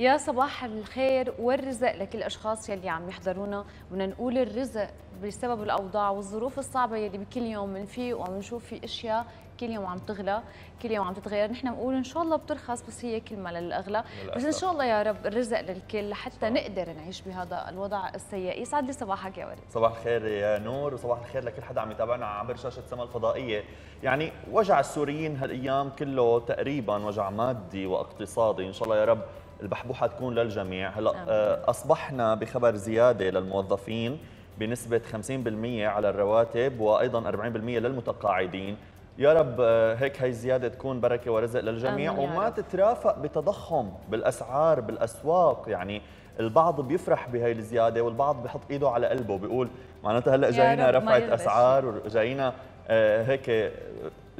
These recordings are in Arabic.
يا صباح الخير والرزق لكل الأشخاص يلي عم يحضرونا. بدنا نقول الرزق بسبب الأوضاع والظروف الصعبة يلي بكل يوم بنفيق وعم نشوف في أشياء كل يوم عم تغلى كل يوم عم تتغير. نحن بنقول إن شاء الله بترخص بس هي كلمه للأغلى. بس إن شاء الله يا رب الرزق للكل لحتى صح. نقدر نعيش بهذا الوضع السيء. يسعد لي صباحك يا ورد صباح الخير يا نور وصباح الخير لكل حدا عم يتابعنا عبر شاشة سما الفضائية. يعني وجع السوريين هالأيام كله تقريبا وجع مادي واقتصادي. إن شاء الله يا رب البحبوحة تكون للجميع. هلا آه، أصبحنا بخبر زيادة للموظفين بنسبة 50% على الرواتب وأيضا 40% للمتقاعدين. يا رب آه، هيك هي الزيادة تكون بركة ورزق للجميع وما تترافق بتضخم بالأسعار بالأسواق. يعني البعض بيفرح بهي الزيادة والبعض بحط إيده على قلبه وبيقول معناتها هلأ جاينا رفعه أسعار وجاينا آه، هيك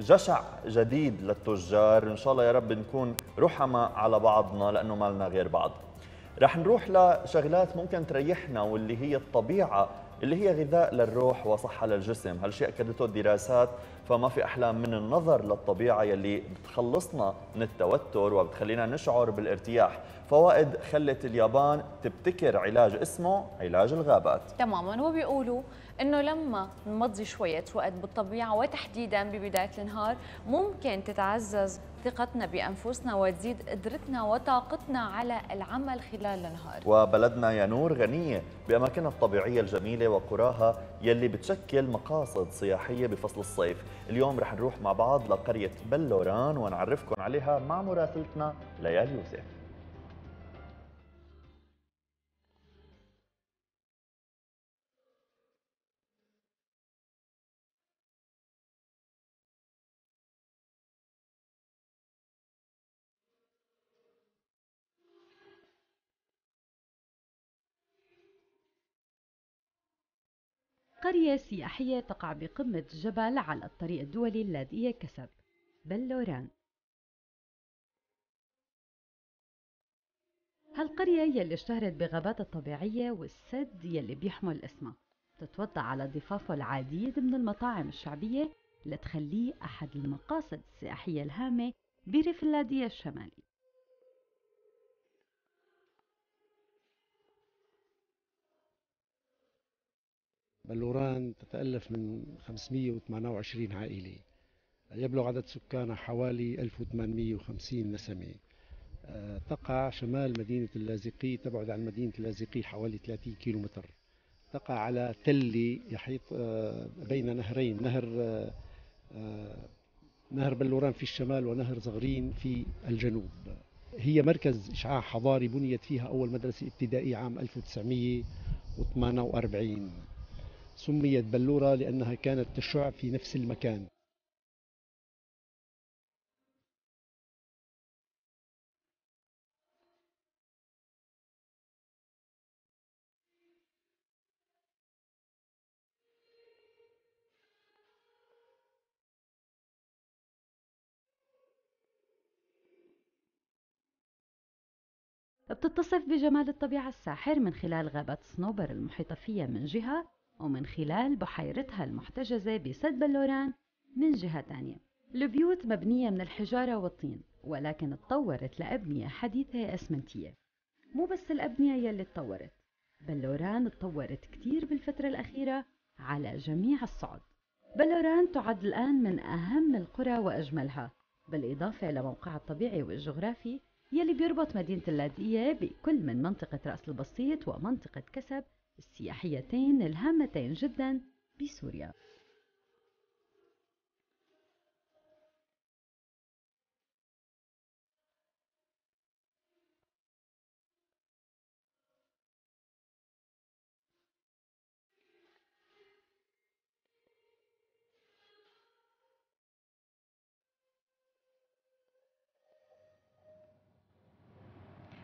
جشع جديد للتجار. إن شاء الله يا رب نكون رحماء على بعضنا لأنه ما لنا غير بعض. رح نروح لشغلات ممكن تريحنا واللي هي الطبيعة اللي هي غذاء للروح وصحة للجسم. هالشيء أكدته الدراسات؟ فما في أحلى من النظر للطبيعة يلي بتخلصنا من التوتر وبتخلينا نشعر بالارتياح. فوائد خلت اليابان تبتكر علاج اسمه علاج الغابات. تماما. وبيقولوا إنه لما نمضي شوية وقت بالطبيعة وتحديدا ببداية النهار ممكن تتعزز ثقتنا بأنفسنا وتزيد قدرتنا وطاقتنا على العمل خلال النهار. وبلدنا يا نور غنية بأماكنها الطبيعية الجميلة وقراها يلي بتشكل مقاصد سياحية بفصل الصيف. اليوم رح نروح مع بعض لقرية بلوران ونعرفكم عليها مع مراسلتنا ليال يوسف. قرية سياحية تقع بقمة جبل على الطريق الدولي اللاذقية كسب بلوران. هالقرية يلي اشتهرت بغاباتها الطبيعية والسد يلي بيحمل اسمها. تتوضع على ضفافه العديد من المطاعم الشعبية لتخليه أحد المقاصد السياحية الهامة بريف اللاذقية الشمالي بلوران تتألف من 528 عائلة. يبلغ عدد سكانها حوالي 1850 نسمة. آه، تقع شمال مدينة اللاذقية تبعد عن مدينة اللاذقية حوالي 30 كيلومتر. تقع على تلة يحيط آه، بين نهرين نهر آه، نهر بلوران في الشمال ونهر زغرين في الجنوب. هي مركز إشعاع حضاري بنيت فيها أول مدرسة ابتدائية عام 1948 سميت بلورة لأنها كانت تشع في نفس المكان. بتتصف بجمال الطبيعة الساحر من خلال غابات صنوبر المحيطة فيها من جهة. ومن خلال بحيرتها المحتجزة بسد بلوران من جهة تانية. البيوت مبنية من الحجارة والطين ولكن تطورت لأبنية حديثة أسمنتية. مو بس الأبنية يلي تطورت بلوران تطورت كتير بالفترة الأخيرة على جميع الصعد. بلوران تعد الآن من أهم القرى وأجملها بالإضافة لموقعها الطبيعي والجغرافي يلي بيربط مدينة اللاذقية بكل من منطقة رأس البسيط ومنطقة كسب السياحيتين الهامتين جدا بسوريا.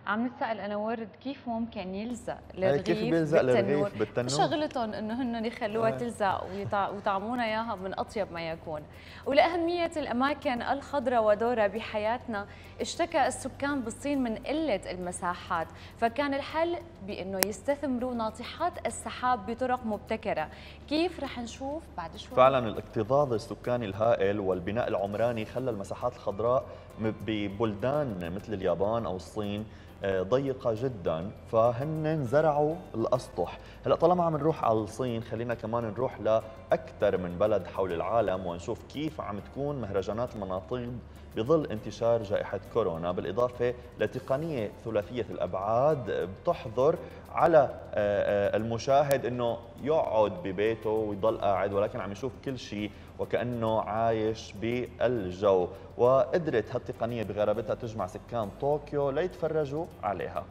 عم نتسال أنا ورد كيف ممكن يلزق الرغيف كيف بيلزق الرغيف بالتنور؟ شغلتهم إنه هن يخلوها تلزق ويطعمونا إياها من أطيب ما يكون. ولأهمية الأماكن الخضراء ودورها بحياتنا اشتكى السكان بالصين من قلة المساحات. فكان الحل بإنه يستثمروا ناطحات السحاب بطرق مبتكرة. كيف؟ رح نشوف بعد شوي. فعلا الاكتظاظ السكاني الهائل والبناء العمراني خلى المساحات الخضراء ببلدان مثل اليابان أو الصين آه، ضيقة جدا فهن زرعوا الأسطح. هلأ طالما عم نروح على الصين خلينا كمان نروح لأكثر من بلد حول العالم ونشوف كيف عم تكون مهرجانات المناطيد بظل انتشار جائحة كورونا. بالإضافة لتقنية ثلاثية الأبعاد بتحظر على آه، آه، المشاهد أنه يقعد ببيته ويضل قاعد ولكن عم يشوف كل شيء وكأنه عايش بالجو. وقدرت هالتقنية بغرابتها تجمع سكان طوكيو ليتفرجوا عليها.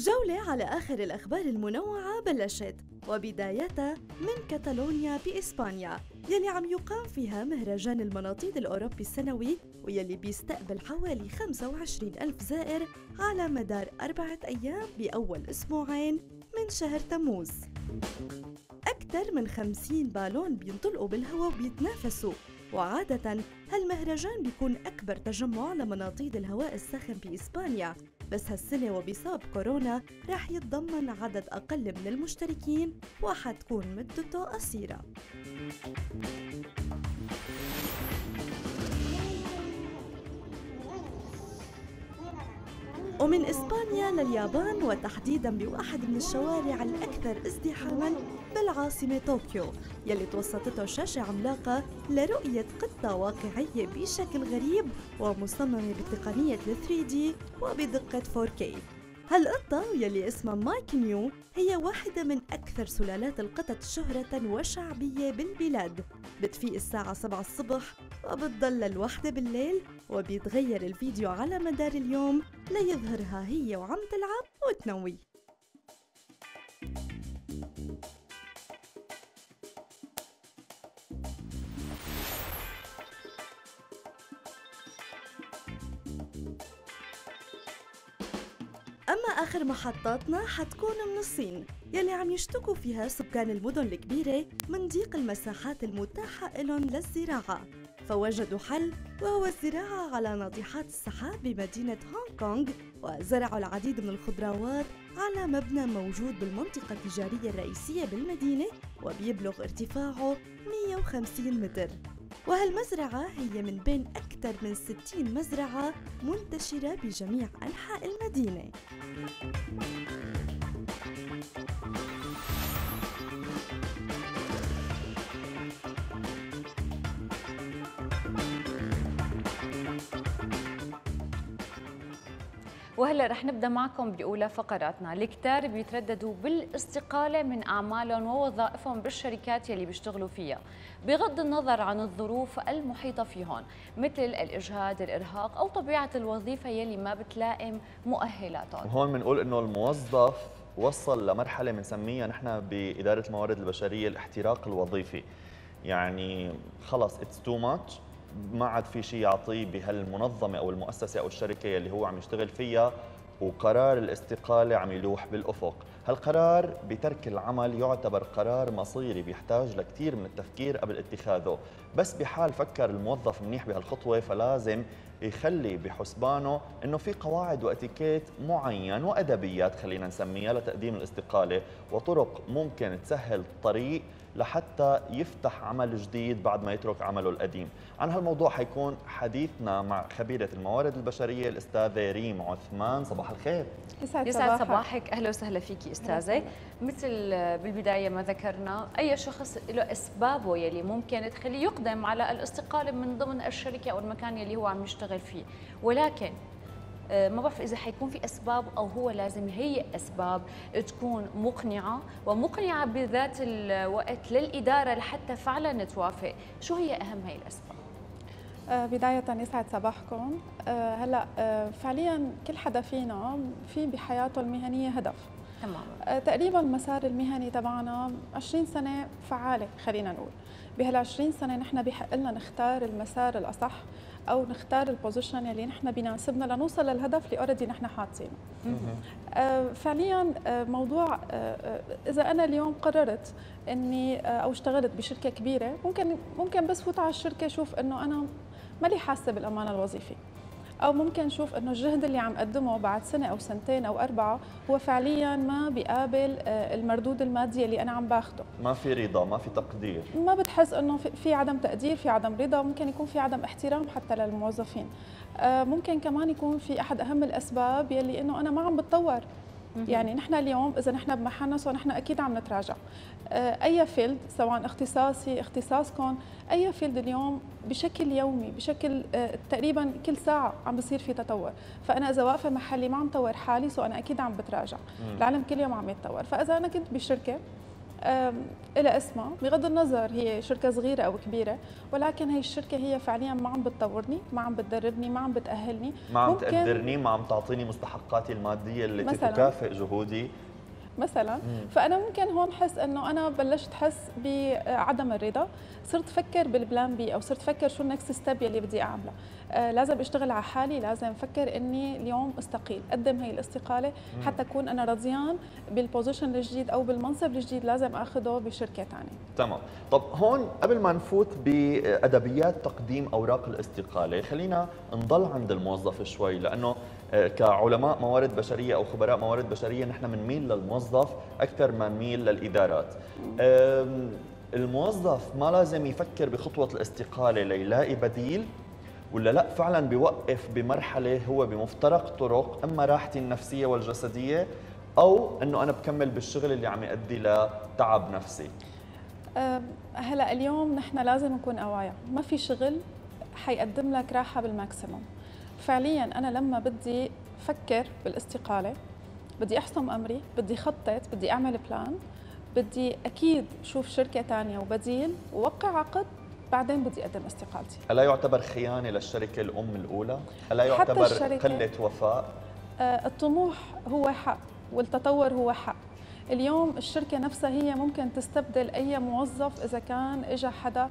جولة على آخر الأخبار المنوعة بلشت وبدايتها من كاتالونيا بإسبانيا يلي عم يقام فيها مهرجان المناطيد الأوروبي السنوي ويلي بيستقبل حوالي 25 ألف زائر على مدار أربعة أيام بأول أسبوعين من شهر تموز. أكثر من 50 بالون بينطلقوا بالهواء وبيتنافسوا وعادة هالمهرجان بيكون أكبر تجمع لمناطيد الهواء الساخن بإسبانيا. بس هالسنة وبسبب كورونا رح يتضمن عدد أقل من المشتركين وحتكون مدته قصيرة. ومن إسبانيا لليابان وتحديدا بواحد من الشوارع الأكثر ازدحاما بالعاصمة طوكيو يلي توسطته شاشة عملاقة لرؤية قطة واقعية بشكل غريب ومصممة بتقنية 3D وبدقة 4K هالقطة يلي اسمها مايك نيو هي واحدة من أكثر سلالات القطط شهرة وشعبية بالبلاد؟ بتفيق الساعة 7 الصبح وبتضل الوحدة بالليل وبيتغير الفيديو على مدار اليوم ليظهرها هي وعم تلعب وتنوي. أما آخر محطاتنا حتكون من الصين يلي عم يشتكوا فيها سكان المدن الكبيرة من ضيق المساحات المتاحة لهم للزراعة. فوجدوا حل وهو الزراعة على ناطحات السحاب بمدينة هونغ كونغ وزرعوا العديد من الخضروات على مبنى موجود بالمنطقة التجارية الرئيسية بالمدينة وبيبلغ ارتفاعه 150 متر. وهالمزرعة هي من بين أكثر من 60 مزرعة منتشرة بجميع أنحاء المدينة. وهلا رح نبدأ معكم بأولى فقراتنا، الكتار بيترددوا بالاستقالة من أعمالهم ووظائفهم بالشركات يلي بيشتغلوا فيها، بغض النظر عن الظروف المحيطة فيهم، مثل الإجهاد، الإرهاق أو طبيعة الوظيفة يلي ما بتلائم مؤهلاتهم. وهون بنقول إنه الموظف وصل لمرحلة بنسميها نحن بإدارة الموارد البشرية الاحتراق الوظيفي. يعني خلص it's too much ما عاد في شيء يعطيه بهالمنظمة أو المؤسسة أو الشركة اللي هو عم يشتغل فيها وقرار الاستقالة عم يلوح بالأفق، هالقرار بترك العمل يعتبر قرار مصيري بيحتاج لكثير من التفكير قبل اتخاذه، بس بحال فكر الموظف منيح بهالخطوة فلازم يخلي بحسبانه إنه في قواعد وإتيكيت معين وأدبيات خلينا نسميها لتقديم الاستقالة وطرق ممكن تسهل الطريق لحتى يفتح عمل جديد بعد ما يترك عمله القديم. عن هالموضوع حيكون حديثنا مع خبيرة الموارد البشرية الأستاذة ريم عثمان. صباح الخير. يسعد, يسعد صباحك. أهلا وسهلا فيكي أستاذة. مثل بالبداية ما ذكرنا أي شخص له أسبابه يلي ممكن تخليه يقدم على الاستقالة من ضمن الشركة أو المكان يلي هو عم يشتغل فيه. ولكن ما بعرف إذا حيكون في أسباب أو هو لازم هي أسباب تكون مقنعة ومقنعة بذات الوقت للإدارة لحتى فعلا توافق. شو هي أهم هي الأسباب؟ آه، بداية يسعد صباحكم. آه، هلأ فعليا كل حدا فينا في بحياته المهنية هدف. تمام. تقريبا المسار المهني تبعنا 20 سنة فعالة خلينا نقول. بهال 20 سنة نحن بحق لنا نختار المسار الأصح. أو نختار ال position اللي نحن بيناسبنا لنوصل للهدف اللي already نحن حاطينه. آه فعليا آه موضوع آه إذا أنا اليوم قررت إني أو اشتغلت بشركة كبيرة ممكن ممكن بس فوت على الشركة أشوف إنه أنا مالي حاسة بالامان الوظيفي. أو ممكن نشوف إنه الجهد اللي عم قدمه بعد سنة أو سنتين أو أربعة هو فعليا ما بيقابل آه، المردود المادي اللي أنا عم باخده. ما في رضا ما في تقدير. ما بتحس إنه في عدم تقدير في عدم رضا ممكن يكون في عدم احترام حتى للموظفين. آه، ممكن كمان يكون في أحد أهم الأسباب يلي إنه أنا ما عم بتطور. يعني نحن اليوم إذا نحن بمحلنا so نحن أكيد عم نتراجع. آه، أي field سواء اختصاصي اختصاصكم أي field اليوم بشكل يومي بشكل آه، تقريبا كل ساعة عم بصير في تطور. فأنا إذا واقفة محلي ما عم طور حالي so أنا أكيد عم بتراجع. العالم كل يوم عم يتطور. فإذا أنا كنت بشركة إلى اسمها بغض النظر هي شركة صغيرة أو كبيرة ولكن هي الشركة هي فعليا ما عم بتطورني ما عم بتدربني ما عم بتأهلني. ما عم تقدرني ما عم تعطيني مستحقاتي المادية اللي تكافئ جهودي. مثلا. مم. فأنا ممكن هون احس إنه أنا بلشت احس بعدم الرضا. صرت أفكر بال plan B أو صرت أفكر شو ال next step يلي بدي أعمله. آه لازم أشتغل على حالي لازم أفكر إني اليوم أستقيل أقدم هي الاستقالة. مم. حتى أكون أنا رضيان بال position الجديد أو بالمنصب الجديد لازم اخذه بشركة ثانية تمام. طب هون قبل ما نفوت بأدبيات تقديم أوراق الاستقالة خلينا نضل عند الموظف شوي لأنه كعلماء موارد بشرية أو خبراء موارد بشرية نحن بنميل للموظف أكثر ما نميل للإدارات. الموظف ما لازم يفكر بخطوة الاستقالة ليلاقي بديل ولا لأ فعلا بيوقف بمرحلة هو بمفترق طرق إما راحتي النفسية والجسدية أو إنه أنا بكمل بالشغل اللي عم يؤدي لتعب نفسي. هلأ اليوم نحن لازم نكون قوايا ما في شغل حيقدم لك راحة بالماكسيموم. فعليا أنا لما بدي فكر بالاستقالة بدي أحسم أمري بدي خطط بدي أعمل plan بدي أكيد شوف شركة ثانية وبديل ووقع عقد بعدين بدي أقدم استقالتي. الا يعتبر خيانة للشركة الأم الأولى؟ الا يعتبر قلة وفاء؟ آه الطموح هو حق والتطور هو حق. اليوم الشركة نفسها هي ممكن تستبدل أي موظف إذا كان اجى حدا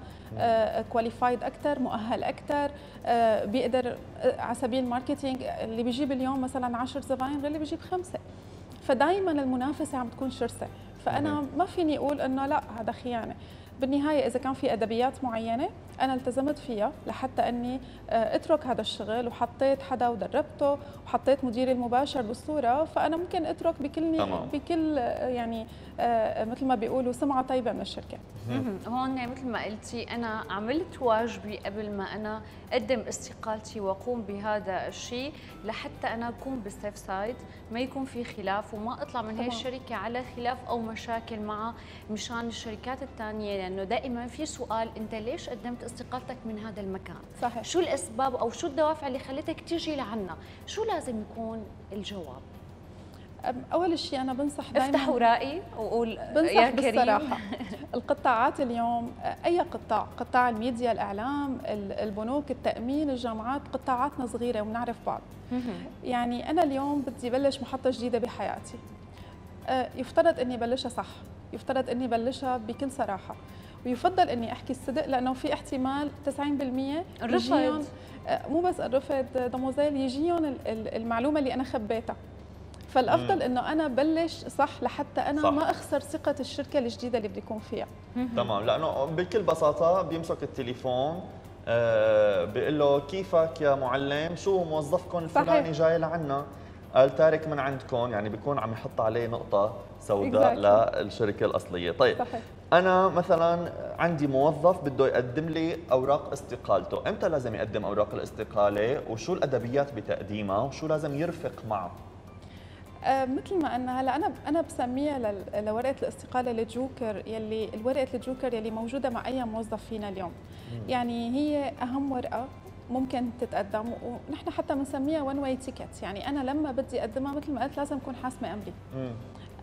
qualified آه، أكثر مؤهل أكثر آه، بيقدر آه، على سبيل الماركتينج اللي بيجيب اليوم مثلا 10 زباين غير اللي بيجيب خمسة. فدائما المنافسة عم تكون شرسة. فأنا ما فيني أقول إنه لا هذا خيانة. بالنهاية إذا كان في أدبيات معينة أنا التزمت فيها لحتى أني آه، أترك هذا الشغل وحطيت حدا ودربته وحطيت مديري المباشر بالصورة فأنا ممكن أترك بكل بكل آه، يعني آه، مثل ما بيقولوا سمعة طيبة من الشركة. هون مثل ما قلتي أنا عملت واجبي قبل ما أنا أقدم استقالتي وأقوم بهذا الشيء لحتى أنا أكون بالسيف سايد ما يكون في خلاف وما أطلع من هي الشركة على خلاف أو مشاكل مع مشان الشركات الثانية لأنه دائما في سؤال أنت ليش قدمت استقالتك من هذا المكان؟ صحيح. شو الأسباب أو شو الدوافع اللي خلتك تيجي لعنا؟ شو لازم يكون الجواب؟ أول شيء أنا بنصح دائما افتح ورائي وقول بنصح يا كريم. بالصراحة. القطاعات اليوم أي قطاع؟ قطاع الميديا الإعلام البنوك التأمين الجامعات قطاعاتنا صغيرة وبنعرف بعض. يعني أنا اليوم بدي بلش محطة جديدة بحياتي. يفترض إني بلشها صح. يفترض إني بلشها بكل صراحة. ويفضل إني أحكي الصدق لأنه في احتمال 90% الرفض. مو بس الرفض دوموزيل يجيهم المعلومة اللي أنا خبيتها. فالأفضل إنه أنا بلش صح لحتى أنا صح. ما أخسر ثقة الشركة الجديدة اللي بدي يكون فيها. تمام لأنه بكل بساطة بيمسك التليفون آه بيقول له كيفك يا معلم؟ شو موظفكم الفلاني جاي لعنا؟ قال تارك من عندكم. يعني بيكون عم يحط عليه نقطة سوداء exactly. للشركة الأصلية. طيب صحيح. أنا مثلا عندي موظف بده يقدم لي أوراق استقالته. إمتى لازم يقدم أوراق الاستقالة؟ وشو الأدبيات بتقديمها؟ وشو لازم يرفق معه؟ مثل ما قلنا هلا أنا أنا بسميها لورقة الاستقالة الجوكر يلي الورقة الجوكر يلي موجودة مع أي موظف فينا اليوم. مم. يعني هي أهم ورقة ممكن تتقدم ونحن حتى بنسميها one way ticket يعني أنا لما بدي أقدمها مثل ما قلت لازم أكون حاسمة أمري.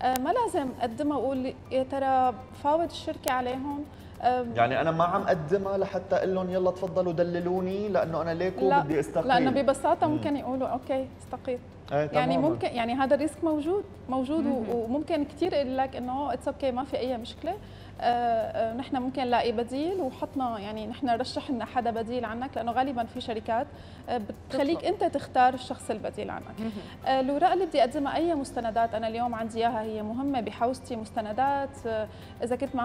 آه ما لازم أقدمها واقول يا ترى فاوض الشركة عليهم؟ يعني أنا ما عم أقدمها لحتى أقول لهم يلا تفضلوا دللوني لأنه أنا ليكو بدي أستقيل. لأنه ببساطة ممكن يقولوا okay أستقيل. إيه يعني ممكن يعني هذا ال risk موجود موجود مم. وممكن كثير يقول لك إنه it's okay ما في أي مشكلة. نحن ممكن نلاقي بديل وحطنا يعني نحن رشح لنا حدا بديل عنك لأنه غالبا في شركات آه، بتخليك أنت تختار الشخص البديل عنك. الاوراق اللي بدي اقدمها أي مستندات أنا اليوم عندي إياها هي مهمة بحوزتي مستندات إذا كنت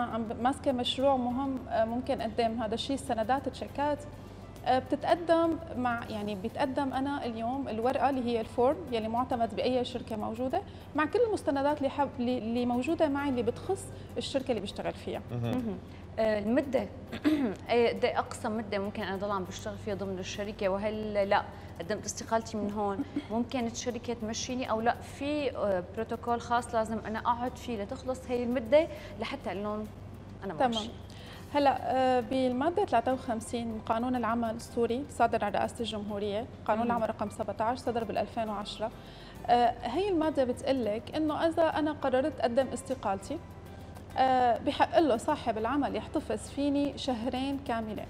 ماسكة مشروع مهم ممكن أقدم هذا الشيء السندات تشيكات. آه، بتتقدم مع يعني بيتقدم أنا اليوم الورقة اللي هي الفورم يلي معتمد بأي شركة موجودة مع كل المستندات اللي حب اللي موجودة معي اللي بتخص الشركة اللي بشتغل فيها. آه، المدة. قد أقصى مدة ممكن أنا ضل عم بشتغل فيها ضمن الشركة؟ وهل لا؟ قدمت استقالتي من هون؟ ممكن الشركة تمشيني أو لا؟ في بروتوكول خاص لازم أنا أقعد فيه لتخلص هي المدة لحتى أقول لهم أنا ماشي تمام. هلا آه، بالمادة 53 من قانون العمل السوري صادر عن رئاسة الجمهورية، قانون العمل رقم 17 صدر بال 2010 آه، هي المادة بتقول لك إنه إذا أنا قررت أقدم استقالتي آه، بحق له صاحب العمل يحتفظ فيني شهرين كاملين.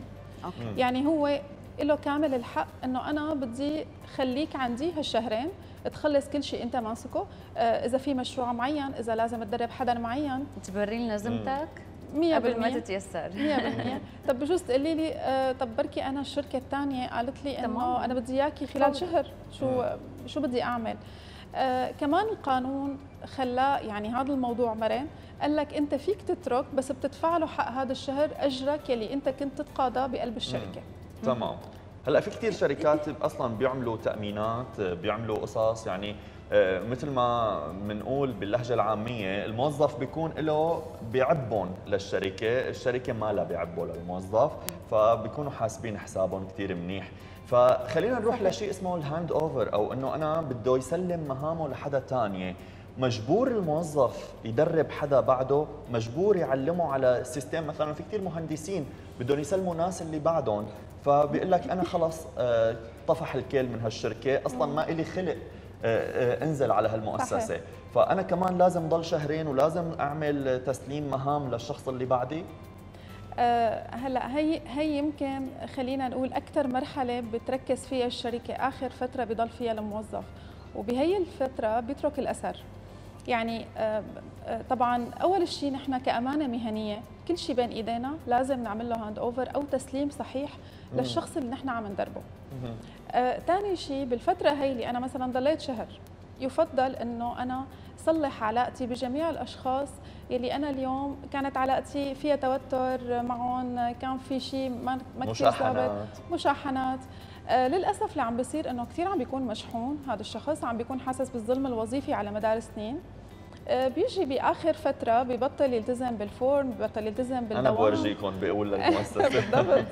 أوكي. يعني هو له كامل الحق إنه أنا بدي خليك عندي هالشهرين تخلص كل شيء أنت ماسكه. إذا في مشروع معين إذا لازم تدرب حدا معين. تبري لنا ذمتك قبل ما تتيسر. 100% طب بجوز تقولي لي آه طب بركي أنا الشركة الثانية قالت لي إنه أنا بدي إياكي خلال شهر. شو شو بدي أعمل؟ آه كمان القانون خلاه يعني هذا الموضوع مرن قال لك أنت فيك تترك بس بتدفع له حق هذا الشهر أجرك يلي أنت كنت تتقاضى بقلب الشركة. تمام. هلأ في كثير شركات أصلا بيعملوا تأمينات بيعملوا قصص يعني آه، مثل ما بنقول باللهجة العامية الموظف بيكون له بيعبهم للشركة، الشركة ما لها بيعبوا للموظف فبيكونوا حاسبين حسابهم كثير منيح، فخلينا نروح لشيء اسمه ال hand over أو إنه أنا بده يسلم مهامه لحدا ثاني مجبور الموظف يدرب حدا بعده مجبور يعلمه على ال system مثلا في كثير مهندسين بدهم يسلموا ناس اللي بعدهم فبيقول لك أنا خلص آه، طفح الكيل من هالشركة أصلا ما إلي خلق. آه، آه، انزل على هالمؤسسة. صحيح. فأنا كمان لازم ضل شهرين ولازم أعمل تسليم مهام للشخص اللي بعدي. أه هلا هي هي يمكن خلينا نقول أكثر مرحلة بتركز فيها الشركة آخر فترة بضل فيها الموظف وبهي الفترة بيترك الأثر. يعني أه طبعا أول شيء نحن كأمانة مهنية كل شيء بين إيدينا لازم نعمل له hand over أو تسليم صحيح للشخص اللي نحن عم ندربه. ثاني آه شيء بالفترة هي اللي أنا مثلا ضليت شهر يفضل إنه أنا صلح علاقتي بجميع الأشخاص يلي أنا اليوم كانت علاقتي فيها توتر معهم كان في شيء ما ما كثير ثابت مشاحنات. آه للأسف اللي عم بيصير إنه كثير عم بيكون مشحون. هذا الشخص عم بيكون حاسس بالظلم الوظيفي على مدار سنين. بيجي بآخر فترة ببطل يلتزم بالفورم ببطل يلتزم بالدوام. أنا بورجيكم بقول للمؤسسه بالضبط.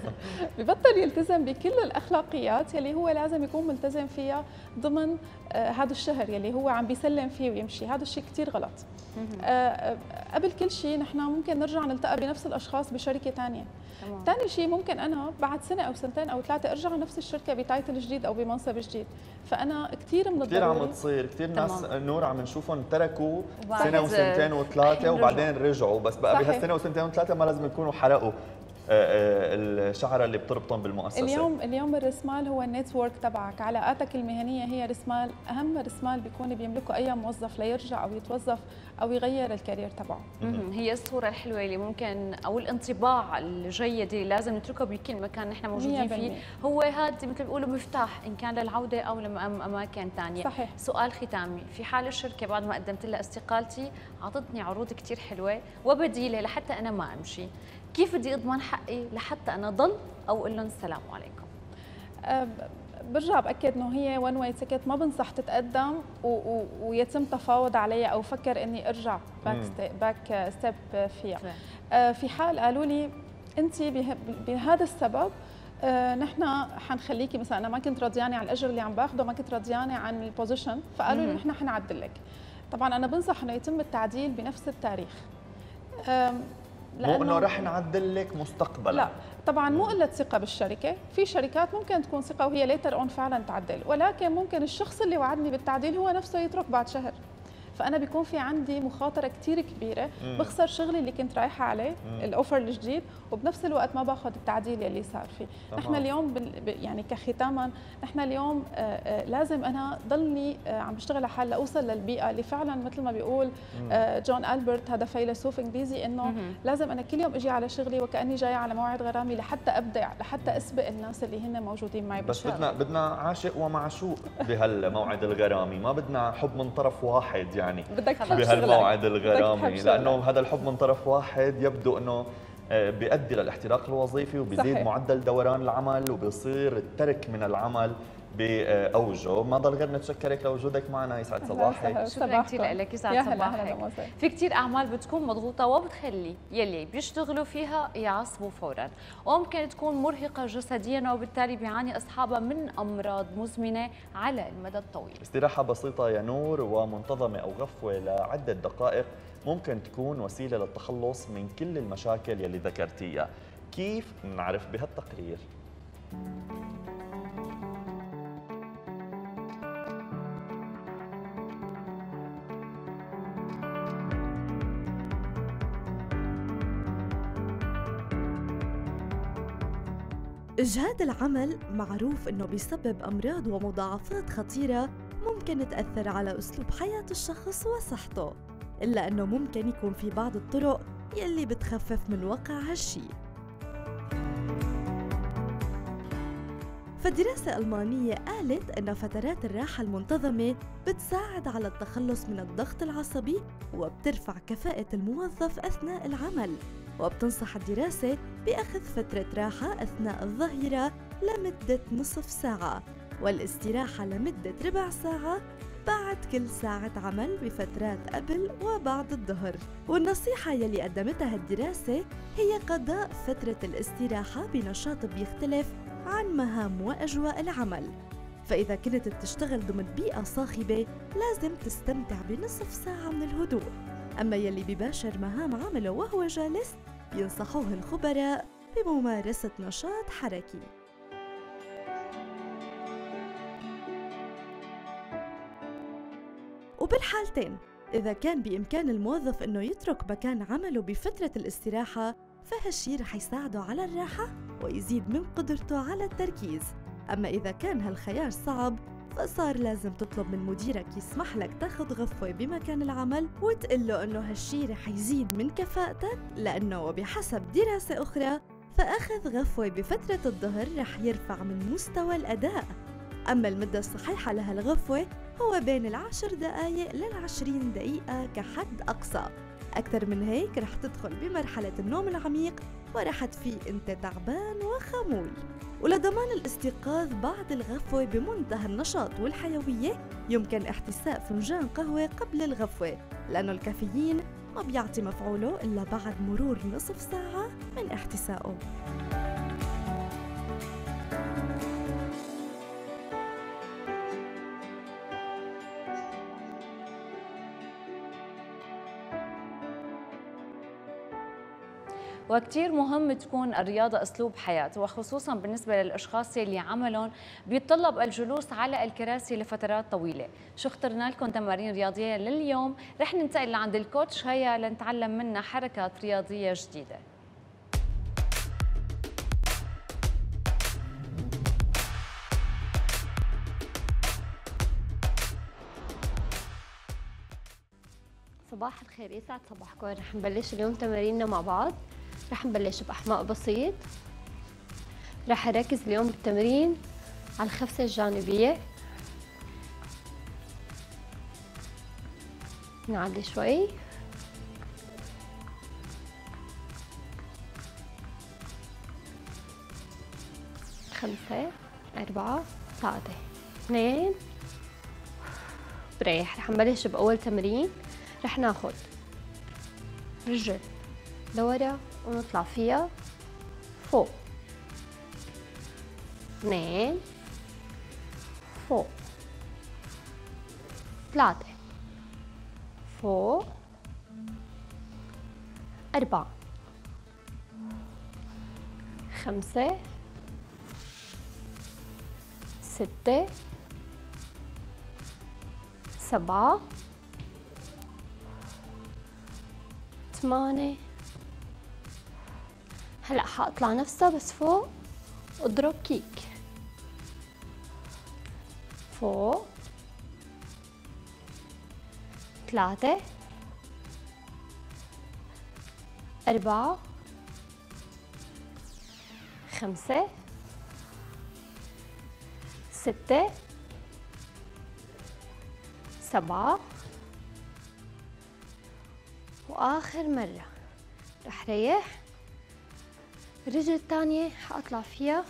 ببطل يلتزم بكل الأخلاقيات يلي هو لازم يكون ملتزم فيها ضمن آه هذا الشهر يلي هو عم بيسلم فيه ويمشي. هذا الشيء كثير غلط. آه, آه، قبل كل شيء نحن ممكن نرجع نلتقى بنفس الأشخاص بشركة ثانية ثاني شيء ممكن أنا بعد سنة أو سنتين أو ثلاثة أرجع نفس الشركة بتايتل جديد أو بمنصب جديد. فأنا كثير من كثير عم تصير. كثير ناس نور عم نشوفهم تركوا سنة وسنتين وثلاثة وبعدين رجعوا. بس بقى بهالسنة وسنتين وثلاثة ما لازم يكونوا حرقوا. آه، آه، الشعرة اللي بتربطهم بالمؤسسة. اليوم اليوم الرسمال هو ال network تبعك. علاقاتك المهنية هي رسمال أهم رسمال بيكون بيملكه أي موظف ليرجع أو يتوظف أو يغير ال career تبعه. هي الصورة الحلوة اللي ممكن أو الانطباع الجيد اللي لازم نتركه بكل مكان نحن موجودين فيه. هو هذا مثل ما بيقولوا مفتاح إن كان للعودة أو لأماكن ثانية صحيح. سؤال ختامي. في حال الشركة بعد ما قدمت لها استقالتي اعطتني عروض كثير حلوة وبديلة لحتى أنا ما أمشي. كيف بدي اضمن حقي لحتى أنا ضل أو أقول لهم السلام عليكم؟ برجع بأكد إنه هي one way ticket ما بنصح تتقدم و و ويتم تفاوض عليها أو فكر إني أرجع back back step فيها. أه في حال قالوا لي أنت بهذا السبب أه نحن حنخليكي مثلا أنا ما كنت راضيانة على الأجر اللي عم باخده ما كنت راضيانة عن ال position فقالوا لي نحن حنعدل لك. طبعا أنا بنصح إنه يتم التعديل بنفس التاريخ. مو إنه رح نعدل لك مستقبلا. لا طبعا مو قله ثقة بالشركة في شركات ممكن تكون ثقة وهي later on فعلا تعدل ولكن ممكن الشخص اللي وعدني بالتعديل هو نفسه يترك بعد شهر. فأنا بيكون في عندي مخاطرة كثير كبيرة مم. بخسر شغلي اللي كنت رايحة عليه ال offer الجديد وبنفس الوقت ما باخذ التعديل يلي صار فيه. طبعا. نحن اليوم يعني كختاما نحن اليوم آه، آه، لازم أنا ضلني آه، عم بشتغل على حال لأوصل للبيئة اللي فعلا مثل ما بيقول جون ألبرت هذا فيلسوف إنجليزي إنه لازم أنا كل يوم إجي على شغلي وكأني جاية على موعد غرامي لحتى أبدع لحتى أسبق الناس اللي هن موجودين معي بس بدنا بدنا عاشق ومعشوق بهالموعد الغرامي. ما بدنا حب من طرف واحد يعني بدك بهالموعد الغرامي لأنه هذا الحب من طرف واحد يبدو إنه آه، بيؤدي للاحتراق الوظيفي وبيزيد صحيح. معدل دوران العمل وبيصير الترك من العمل. بأوجه. ما ضل غير نتشكرك لوجودك معنا يسعد صباحك. شكرا كثير لك يسعد صباحك. في كثير أعمال بتكون مضغوطة وبتخلي يلي بيشتغلوا فيها يعصبوا فورا. وممكن تكون مرهقة جسديا وبالتالي بيعاني أصحابها من أمراض مزمنة على المدى الطويل. استراحة بسيطة يا نور ومنتظمة أو غفوة لعدة دقائق ممكن تكون وسيلة للتخلص من كل المشاكل يلي ذكرتيها. كيف نعرف بهالتقرير؟ إجهاد العمل معروف إنه بيسبب أمراض ومضاعفات خطيرة ممكن تأثر على أسلوب حياة الشخص وصحته إلا أنه ممكن يكون في بعض الطرق يلي بتخفف من وقع هالشي. فدراسة ألمانية قالت أن فترات الراحة المنتظمة بتساعد على التخلص من الضغط العصبي وبترفع كفاءة الموظف أثناء العمل وبتنصح الدراسة بأخذ فترة راحة أثناء الظهيرة لمدة نصف ساعة والاستراحة لمدة ربع ساعة بعد كل ساعة عمل بفترات قبل وبعد الظهر. والنصيحة يلي قدمتها الدراسة هي قضاء فترة الاستراحة بنشاط بيختلف عن مهام وأجواء العمل. فإذا كنت بتشتغل ضمن بيئة صاخبة لازم تستمتع بنصف ساعة من الهدوء. أما يلي بباشر مهام عمله وهو جالس بينصحوه الخبراء بممارسة نشاط حركي. وبالحالتين إذا كان بإمكان الموظف إنه يترك مكان عمله بفترة الاستراحة فهالشي رح يساعده على الراحة ويزيد من قدرته على التركيز. أما إذا كان هالخيار صعب فصار لازم تطلب من مديرك يسمح لك تاخذ غفوة بمكان العمل وتقول له إنه هالشي رح يزيد من كفاءتك لأنه وبحسب دراسة أخرى فأخذ غفوة بفترة الظهر رح يرفع من مستوى الأداء. أما المدة الصحيحة لهالغفوة هو بين العشر دقايق للعشرين دقيقة كحد أقصى. أكثر من هيك رح تدخل بمرحلة النوم العميق ورح تفيق أنت تعبان وخمول. ولضمان الاستيقاظ بعد الغفوة بمنتهى النشاط والحيوية يمكن احتساء فنجان قهوة قبل الغفوة لأنه الكافيين ما بيعطي مفعوله إلا بعد مرور نصف ساعة من احتسائه. وكتير مهم تكون الرياضة أسلوب حياة وخصوصا بالنسبة للأشخاص اللي عملهم بيتطلب الجلوس على الكراسي لفترات طويلة. شو اخترنا لكم تمارين رياضية لليوم؟ رح ننتقل لعند الكوتش هيا لنتعلم منها حركات رياضية جديدة. صباح الخير يسعد صباحكم. رح نبلش اليوم تماريننا مع بعض. رح نبلش بأحماء بسيط. رح أركز اليوم بالتمرين على الخفسة الجانبية. نعلي شوي. خمسة أربعة ثلاثة اثنين. بريح. رح نبلش بأول تمرين. رح ناخد رجل لورا ونطلع فيها فوق. اثنين فوق. ثلاثة فوق. أربعة خمسة ستة سبعة ثمانية. هلا حاطلع نفسها بس فوق اضرب كيك. فوق. ثلاثة أربعة. خمسة. ستة. سبعة. وآخر مرة. رح ريح. الرجل الثانية حأطلع فيها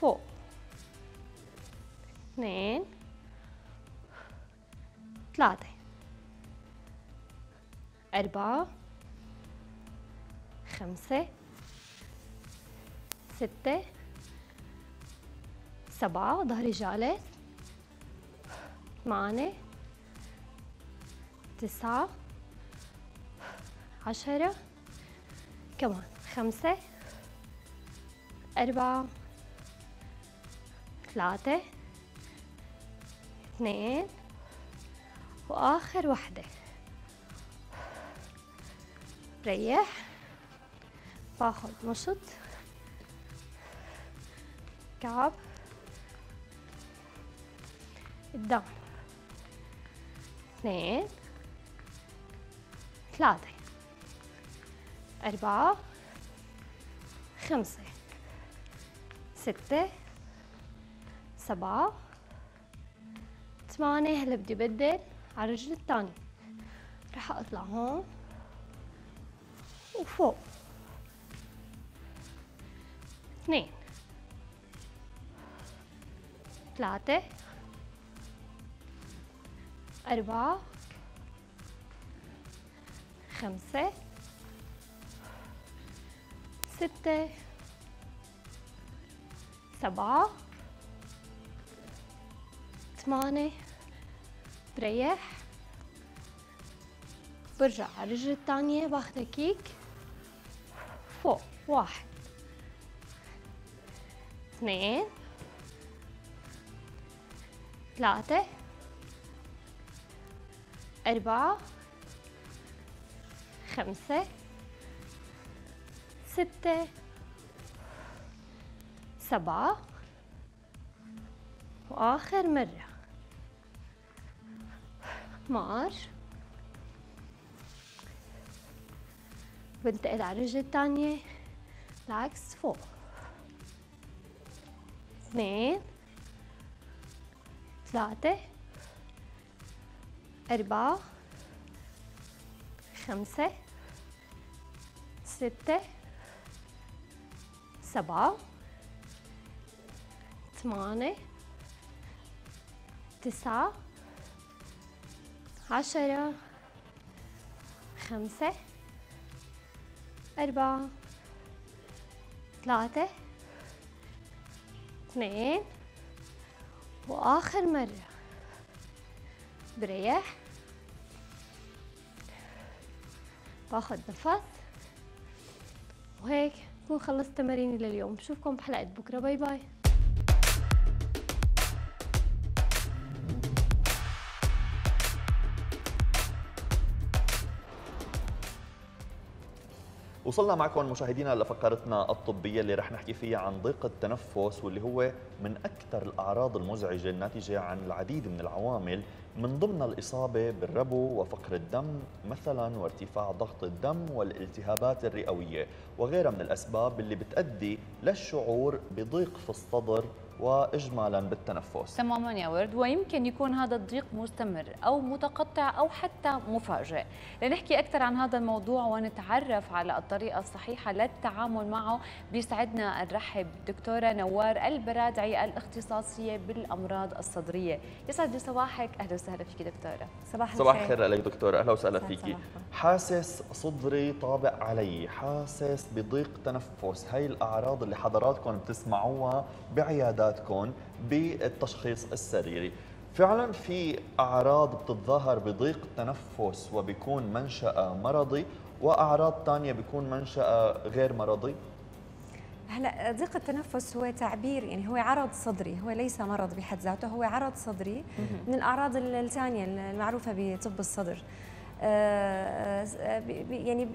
فوق. اثنين ثلاثة أربعة خمسة ستة سبعة ظهري جالس ثمانية تسعة عشرة كمان. خمسة أربعة ثلاثة اثنين وآخر وحدة ريح. باخد نشط. كعب. قدام اثنين ثلاثة. أربعة. خمسة. ستة. سبعة. ثمانية هلا بدي بدل على الرجل الثانية رح أطلع هون وفوق. اثنين. ثلاثة. أربعة. خمسة. ستة سبعة ثمانية بريح برجع على الرجل الثانية باخذ كيك. فوق واحد اثنين ثلاثة أربعة خمسة. ستة. سبعة. وآخر مرة. مارش بنتقل على الرجل الثانية العكس فوق. اثنين. ثلاثة. أربعة. خمسة. ستة. سبعة. ثمانية تسعة. عشرة. خمسة. أربعة. ثلاثة. اثنين. وآخر مرة. بريح. باخذ نفس. وهيك. بكون خلصت تماريني لليوم. بشوفكم بحلقة بكرة. باي باي. وصلنا معكم مشاهدينا لفقرتنا الطبية اللي رح نحكي فيها عن ضيق التنفس واللي هو من أكثر الأعراض المزعجة الناتجة عن العديد من العوامل من ضمن الإصابة بالربو وفقر الدم مثلا وارتفاع ضغط الدم والالتهابات الرئوية وغيرها من الأسباب اللي بتؤدي للشعور بضيق في الصدر واجمالا بالتنفس. تماما يا ورد ويمكن يكون هذا الضيق مستمر أو متقطع أو حتى مفاجئ. لنحكي أكثر عن هذا الموضوع ونتعرف على الطريقة الصحيحة للتعامل معه. بيسعدنا نرحب دكتوره نوار البرادعي الاختصاصية بالأمراض الصدرية. يسعد لي صباحك أهلا وسهلا فيك دكتورة. صباح الخير. صباح الخير عليك دكتورة. أهلا وسهلا فيكي. حاسس صدري طابق علي. حاسس بضيق تنفس. هاي الأعراض اللي حضراتكم بتسمعوها بعيادات حالاتكم بالتشخيص السريري فعلا في أعراض بتتظاهر بضيق تنفس وبيكون منشأ مرضي وأعراض ثانية بيكون منشأ غير مرضي؟ هلا ضيق التنفس هو تعبير يعني هو عرض صدري هو ليس مرض بحد ذاته هو عرض صدري من الأعراض الثانية المعروفة بطب الصدر. يعني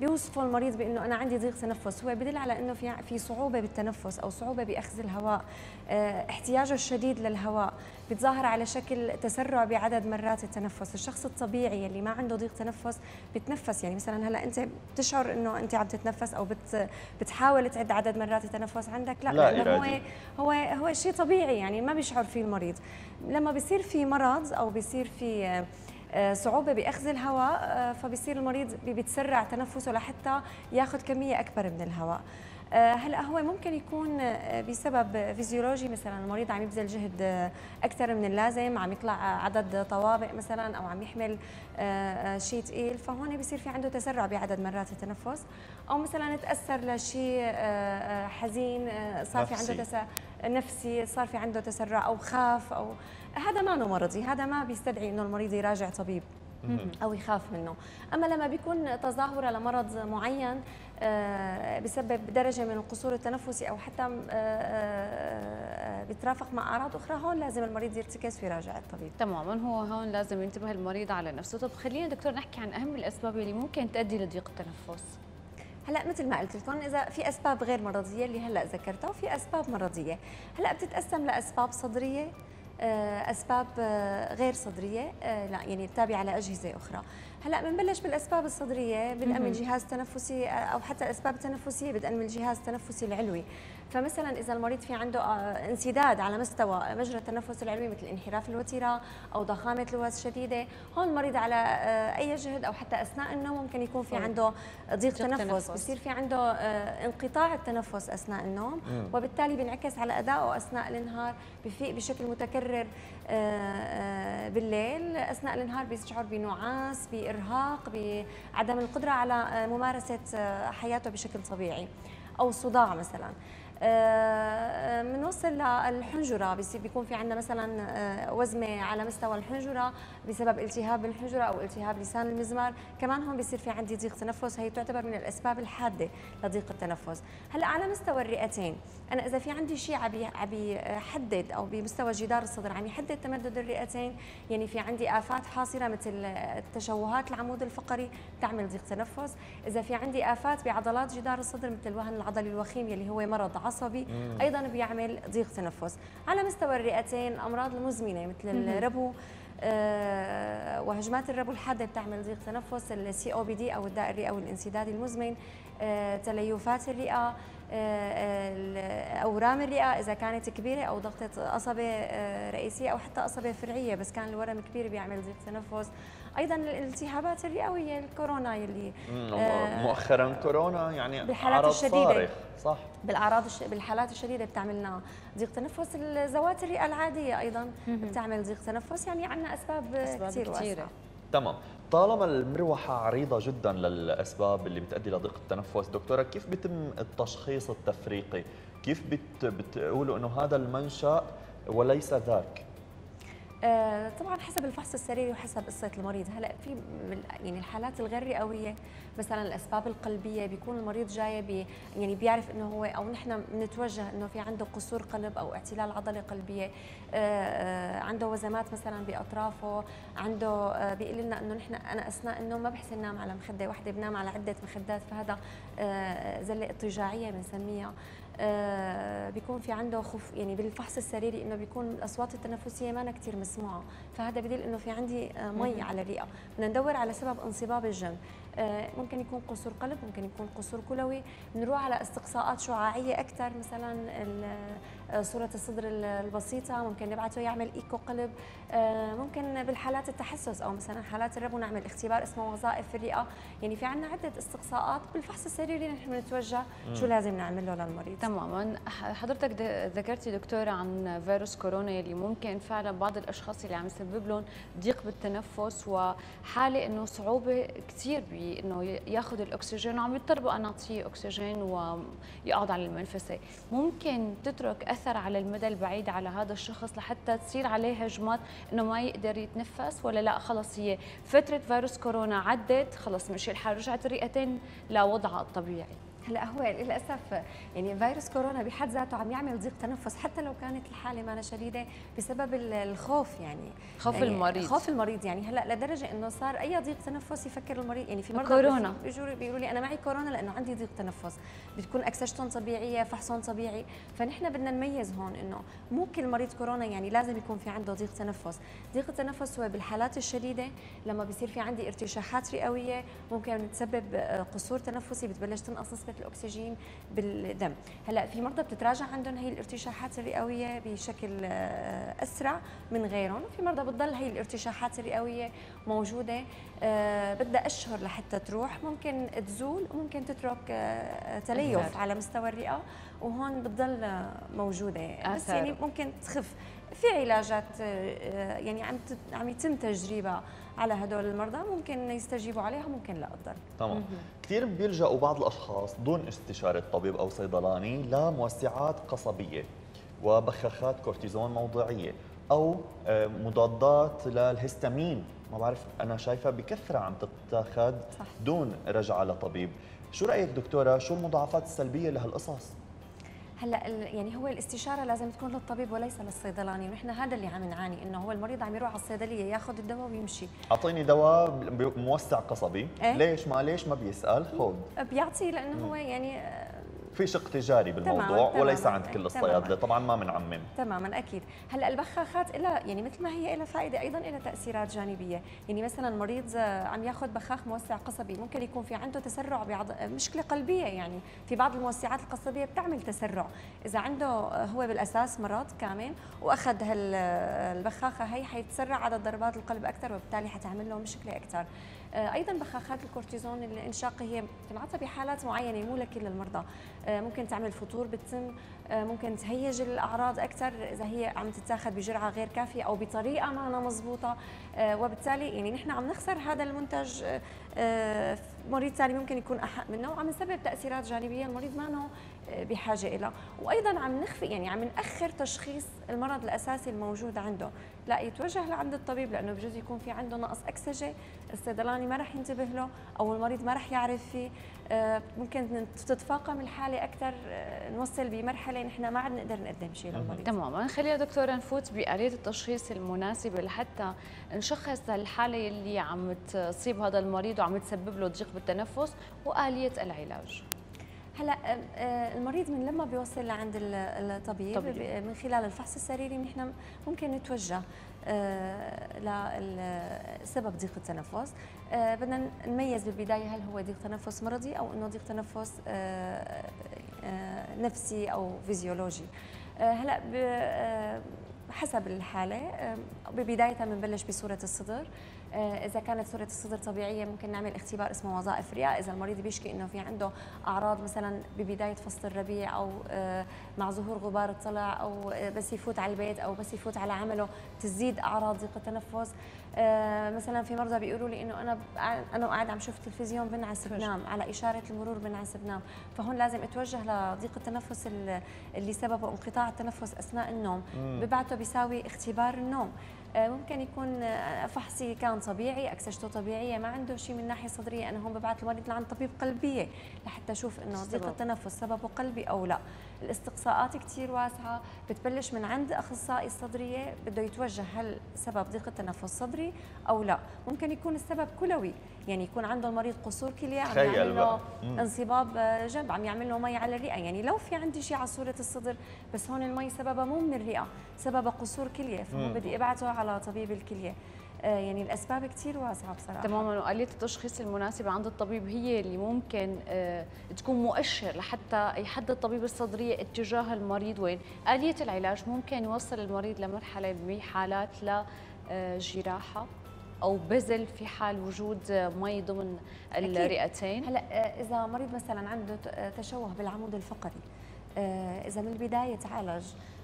بيوصفوا المريض بإنه أنا عندي ضيق تنفس. هو بدل على إنه في في صعوبة بالتنفس أو صعوبة بأخذ الهواء آه، احتياجه الشديد للهواء بتظاهر على شكل تسرع بعدد مرات التنفس. الشخص الطبيعي اللي ما عنده ضيق تنفس بتنفس. يعني مثلا هلأ أنت بتشعر إنه أنت عم تتنفس أو بت بتحاول تعد عدد مرات التنفس عندك. لا, لا لأنه هو هو هو شيء طبيعي يعني ما بيشعر فيه المريض. لما بيصير في مرض أو بيصير في صعوبة بأخذ الهواء فبصير المريض بيتسرع تنفسه لحتى ياخذ كمية أكبر من الهواء. آه، هلا هو ممكن يكون آه، بسبب فيزيولوجي مثلا المريض عم يبذل جهد آه، أكثر من اللازم عم يطلع عدد طوابق مثلا أو عم يحمل شيء ثقيل فهون بصير في عنده تسرع بعدد مرات التنفس. أو مثلا تأثر لشيء حزين صار في عنده تسرع نفسي صار في عنده تسرع أو خاف أو هذا ما مرضي هذا ما بيستدعي إنه المريض يراجع طبيب أو يخاف منه. أما لما بيكون تظاهره لمرض معين آه، بسبب درجة من القصور التنفسي أو حتى آه، آه، بيترافق مع أعراض أخرى هون لازم المريض يرتكز في راجع الطبيب. تماما هو هون لازم ينتبه المريض على نفسه. طب خلينا دكتور نحكي عن أهم الأسباب اللي ممكن تؤدي لضيق التنفس. هلأ مثل ما قلت لكم إذا في أسباب غير مرضية اللي هلأ ذكرتها وفي أسباب مرضية. هلأ بتتقسم لأسباب صدرية أسباب غير صدرية لا يعني تابعه لاجهزه أخرى. هلأ بنبلش بالأسباب الصدرية بنأمن الجهاز التنفسي أو حتى الاسباب التنفسيه بتأمن الجهاز التنفسي العلوي. فمثلا إذا المريض في عنده آه، انسداد على مستوى مجرى التنفس العلوي مثل انحراف الوتيرة أو ضخامة لوز شديدة هون المريض على آه، أي جهد أو حتى أثناء النوم ممكن يكون في عنده ضيق تنفس بصير في عنده آه، انقطاع التنفس أثناء النوم وبالتالي بينعكس على أدائه أثناء النهار بفيق بشكل متكرر بالليل. أثناء النهار بيشعر بنعاس بإرهاق بعدم القدرة على ممارسة حياته بشكل طبيعي. أو صداع مثلا. بنوصل آه، للحنجرة. بيصير بيكون في عندنا مثلا آه، وزمه على مستوى الحنجرة بسبب التهاب الحنجرة أو التهاب لسان المزمار. كمان هون بيصير في عندي ضيق تنفس. هي تعتبر من الأسباب الحادة لضيق التنفس. هلأ على مستوى الرئتين أنا إذا في عندي شيء عم يحدد أو بمستوى جدار الصدر عم يحدد تمدد الرئتين يعني في عندي آفات حاصرة مثل تشوهات العمود الفقري تعمل ضيق تنفس. إذا في عندي آفات بعضلات جدار الصدر مثل الوهن العضلي الوخيم يلي هو مرض عصبي مم. أيضا بيعمل ضيق تنفس. على مستوى الرئتين الامراض المزمنة مثل الربو أه وهجمات الربو الحادة بتعمل ضيق تنفس السي أو بي دي أو الداء الرئوي الانسدادي المزمن أه تليفات الرئة اورام الرئة إذا كانت كبيرة أو ضغطة قصبه آه، رئيسية أو حتى قصبه فرعية بس كان الورم كبير بيعمل ضيق تنفس. أيضا الالتهابات الرئوية الكورونا يلي آه مؤخرا كورونا يعني بالحالات الشديدة. صارخ صح. بالأعراض الش... بالحالات الشديدة بتعمل لنا ضيق تنفس. ذوات الرئة العادية أيضا بتعمل ضيق تنفس يعني عندنا أسباب, أسباب كثير كثيره تمام. طالما المروحة عريضة جدا للأسباب اللي بتؤدي لضيق التنفس دكتورة كيف بيتم التشخيص التفريقي؟ كيف بت... بتقولوا أنه هذا المنشأ وليس ذاك؟ آه طبعا حسب الفحص السريري وحسب قصة المريض. هلأ في يعني الحالات الغير رئوية مثلا الأسباب القلبية بيكون المريض جاي بي يعني بيعرف إنه هو أو نحن بنتوجه إنه في عنده قصور قلب أو اعتلال عضلة قلبية آه آه عنده وزمات مثلا بأطرافه عنده آه بيقول لنا إنه نحن أنا أثناء النوم ما بحسن نام على مخدة واحدة بنام على عدة مخدات فهذا آه زلة اضطجاعية بنسميها. آه، بيكون في عنده خوف يعني بالفحص السريري إنه بيكون الأصوات التنفسية ما كثير مسموعة. فهذا بدل إنه في عندي آه، مي على الرئة. بدنا ندور على سبب انصباب الجن. آه، ممكن يكون قصور قلب ممكن يكون قصور كلوي. بنروح على استقصاءات شعاعية أكثر مثلا آه، صورة الصدر البسيطة ممكن نبعته يعمل إيكو قلب آه، ممكن بالحالات التحسس أو مثلا حالات الربو نعمل اختبار اسمه وظائف الرئة. يعني في عندنا عدة استقصاءات بالفحص السريري نحن بنتوجه شو لازم نعمل له للمريض. تماما. حضرتك ذكرتي دكتورة عن فيروس كورونا اللي ممكن فعلا بعض الأشخاص اللي عم يسبب لهم ضيق بالتنفس وحالة إنه صعوبة كثير بإنه ياخذ الأكسجين وعم يضطربوا أنا أعطيه أكسجين ويقعد على المنفسة. ممكن تترك تاثر على المدى البعيد على هذا الشخص لحتى تصير عليه هجمات إنه ما يقدر يتنفس ولا لا؟ خلص هي فترة فيروس كورونا عدت خلص مشي الحال رجعت الرئتين لوضعها الطبيعي. هلا هو للأسف يعني فيروس كورونا بحد ذاته عم يعمل ضيق تنفس حتى لو كانت الحالة ما شديدة بسبب الخوف يعني. خوف يعني المريض. خوف المريض يعني. هلا لدرجة إنه صار أي ضيق تنفس يفكر المريض يعني في مرضى كورونا بيجوا بيقولوا لي أنا معي كورونا لأنه عندي ضيق تنفس بتكون أكسجتهم طبيعية فحصهم طبيعي. فنحن بدنا نميز هون إنه مو كل مريض كورونا يعني لازم يكون في عنده ضيق تنفس. ضيق التنفس هو بالحالات الشديدة لما بيصير في عندي ارتشاحات رئوية ممكن تسبب قصور تنفسي بتبلش تنقص نسبة الأكسجين بالدم. هلا في مرضى بتتراجع عندهم هي الارتشاحات الرئوية بشكل آه، أسرع من غيرهم. وفي مرضى بتضل هي الارتشاحات الرئوية موجودة آه، بدها أشهر لحتى تروح. ممكن تزول وممكن تترك آه، تليف على مستوى الرئة وهون بتضل موجودة. بس يعني ممكن تخف. في علاجات يعني عم عم يتم تجريبها على هدول المرضى ممكن يستجيبوا عليها ممكن لا تضل تمام. كثير بيلجأوا بعض الأشخاص دون استشارة طبيب أو صيدلاني لموسعات قصبية وبخاخات كورتيزون موضعية أو آه، مضادات للهستامين. ما بعرف أنا شايفة بكثرة عم تتاخذ دون رجعة لطبيب. شو رأيك دكتورة؟ شو المضاعفات السلبية لهالقصص؟ هلأ يعني هو الاستشارة لازم تكون للطبيب وليس للصيدلاني ونحن هذا اللي عم نعاني إنه هو المريض عم يروح على الصيدلية ياخذ الدواء ويمشي. أعطيني دواء موسع قصبي إيه؟ ليش ما ليش ما بيسأل؟ خذ. بيعطي لأنه هو يعني في شق تجاري بالموضوع تمام وليس تمام عند كل الصيادلة طبعا ما بنعمم تماما أكيد. هلأ البخاخات لها يعني مثل ما هي لها فائدة أيضا لها تأثيرات جانبية. يعني مثلا مريض عم ياخذ بخاخ موسع قصبي ممكن يكون في عنده تسرع بعض مشكلة قلبية يعني. في بعض الموسعات القصبية بتعمل تسرع. إذا عنده هو بالأساس مرض كامل وأخذ هالبخاخه هي حيتسرع عدد ضربات القلب أكثر وبالتالي حتعمل له مشكلة أكثر. آه، أيضا بخاخات الكورتيزون الانشاقي هي بتنعطى بحالات معينة مو لكل المرضى. آه، ممكن تعمل فتور بالتم آه، ممكن تهيج الأعراض أكثر إذا هي عم تتاخذ بجرعة غير كافية أو بطريقة ما مضبوطه وبالتالي يعني نحن عم نخسر هذا المنتج. مريض ثاني ممكن يكون احق منه وعم نسبب تأثيرات جانبية المريض ما بحاجة لها وأيضا عم نخفي يعني عم نأخر تشخيص المرض الأساسي الموجود عنده. لا يتوجه لعند الطبيب لأنه بجوز يكون في عنده نقص أكسجة. الصيدلاني ما راح ينتبه له أو المريض ما راح يعرف فيه. آه، ممكن تتفاقم الحالة أكثر آه، نوصل بمرحلة نحن ما عاد نقدر نقدم شيء للمريض. تماما. خلينا دكتورة نفوت بآلية التشخيص المناسبة لحتى نشخص الحالة اللي عم تصيب هذا المريض وعم تسبب له ضيق بالتنفس وآلية العلاج. هلا آه، المريض من لما بيوصل لعند الطبيب طبيب. من خلال الفحص السريري نحن ممكن نتوجه. لسبب ضيق التنفس. آه، بدنا نميز بالبداية هل هو ضيق تنفس مرضي أو إنه ضيق تنفس نفسي أو فيزيولوجي. هلا حسب الحالة ببدايه بنبلش بصورة الصدر. آه، إذا كانت صورة الصدر طبيعية ممكن نعمل اختبار اسمه وظائف رئه إذا المريض بيشكي إنه في عنده أعراض مثلا ببداية فصل الربيع أو آه، مع ظهور غبار الطلع أو آه، بس يفوت على البيت أو بس يفوت على عمله تزيد أعراض ضيق التنفس. مثلا في مرضى بيقولوا لي إنه أنا أنا وقاعد عم شوف التلفزيون بنعس بنام على إشارة المرور بنعس بنام. فهون لازم أتوجه لضيق التنفس اللي سببه انقطاع التنفس أثناء النوم. ببعته بيساوي اختبار النوم. آه، ممكن يكون آه، فحصي كان طبيعي أكسجته طبيعية ما عنده شيء من ناحية صدرية أنا هون ببعث المريض لعند طبيب قلبية لحتى أشوف إنه ضيق التنفس سببه قلبي أو لا. الاستقصاءات كثير واسعة بتبلش من عند أخصائي الصدرية بده يتوجه هل سبب ضيق التنفس صدري أو لا. ممكن يكون السبب كلوي يعني يكون عنده المريض قصور كليه عم يعمل له انصباب جنب عم يعمل له مي على الرئة. يعني لو في عندي شيء على صورة الصدر بس هون المي سببها مو من الرئة سببها قصور كليه فهون بدي إبعته على طبيب الكلية. آه، يعني الأسباب كثير واسعة بصراحة. تماما. واليه التشخيص المناسبه عند الطبيب هي اللي ممكن آه، تكون مؤشر لحتى يحدد طبيب الصدريه اتجاه المريض وين. آلية العلاج ممكن يوصل المريض لمرحلة بحالات لجراحه أو بزل في حال وجود مي ضمن الرئتين. هلأ آه، إذا مريض مثلا عنده تشوه بالعمود الفقري إذا من البداية تعالج آه،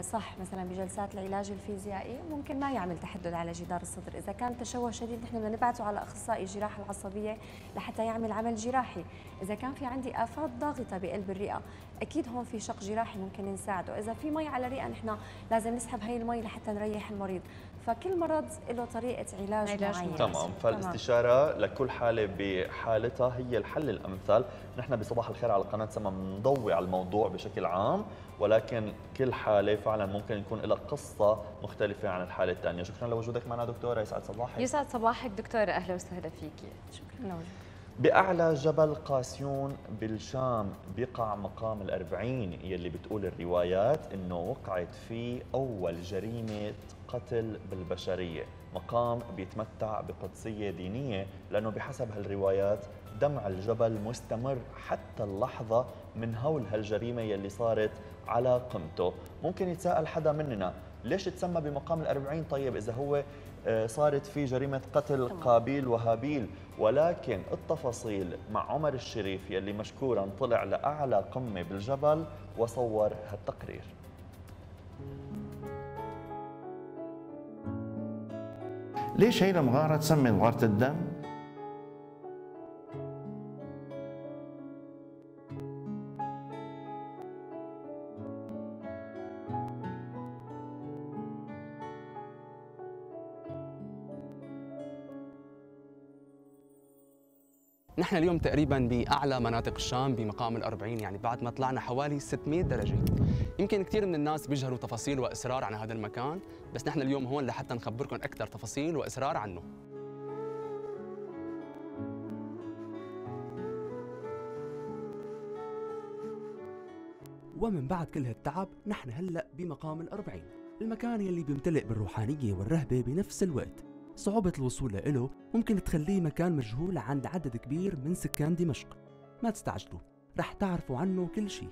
صح مثلا بجلسات العلاج الفيزيائي ممكن ما يعمل تحدد على جدار الصدر. إذا كان تشوه شديد نحن بدنا نبعثه على أخصائي الجراحه العصبية لحتى يعمل عمل جراحي. إذا كان في عندي آفات ضاغطة بقلب الرئة أكيد هون في شق جراحي ممكن نساعده إذا في مي على الرئة نحن لازم نسحب هي المي لحتى نريح المريض. فكل مرض له طريقة علاج, علاج معينة. تمام. فالاستشارة لكل حالة بحالتها هي الحل الأمثل. نحن بصباح الخير على قناة سما بنضوي على الموضوع بشكل عام. ولكن كل حالة فعلا ممكن يكون لها قصة مختلفة عن الحالة الثانية شكرا لوجودك معنا دكتورة يسعد صباحك. يسعد صباحك دكتورة أهلا وسهلا فيكي شكرا. لوجودك بأعلى جبل قاسيون بالشام بيقع مقام الأربعين يلي بتقول الروايات إنه وقعت فيه أول جريمة قتل بالبشرية. مقام بيتمتع بقدسية دينية لأنه بحسب هالروايات دمع الجبل مستمر حتى اللحظة من هول هالجريمة يلي صارت على قمته. ممكن يتساءل حدا مننا ليش تسمى بمقام الأربعين؟ طيب إذا هو آه، صارت في جريمة قتل قابيل وهابيل ولكن التفاصيل مع عمر الشريف يلي مشكورا طلع لأعلى قمة بالجبل وصور هالتقرير. ليش هي المغارة تسمي مغارة الدم؟ نحن اليوم تقريبا بأعلى مناطق الشام بمقام الأربعين يعني بعد ما طلعنا حوالي 600 درجة. يمكن كثير من الناس بيجهلوا تفاصيل واسرار عن هذا المكان بس نحن اليوم هون لحتى نخبركم أكثر تفاصيل واسرار عنه. ومن بعد كل هالتعب نحن هلأ بمقام الأربعين المكان يلي بيمتلئ بالروحانية والرهبة بنفس الوقت. صعوبة الوصول له ممكن تخليه مكان مجهول عند عدد كبير من سكان دمشق. ما تستعجلوا رح تعرفوا عنه كل شيء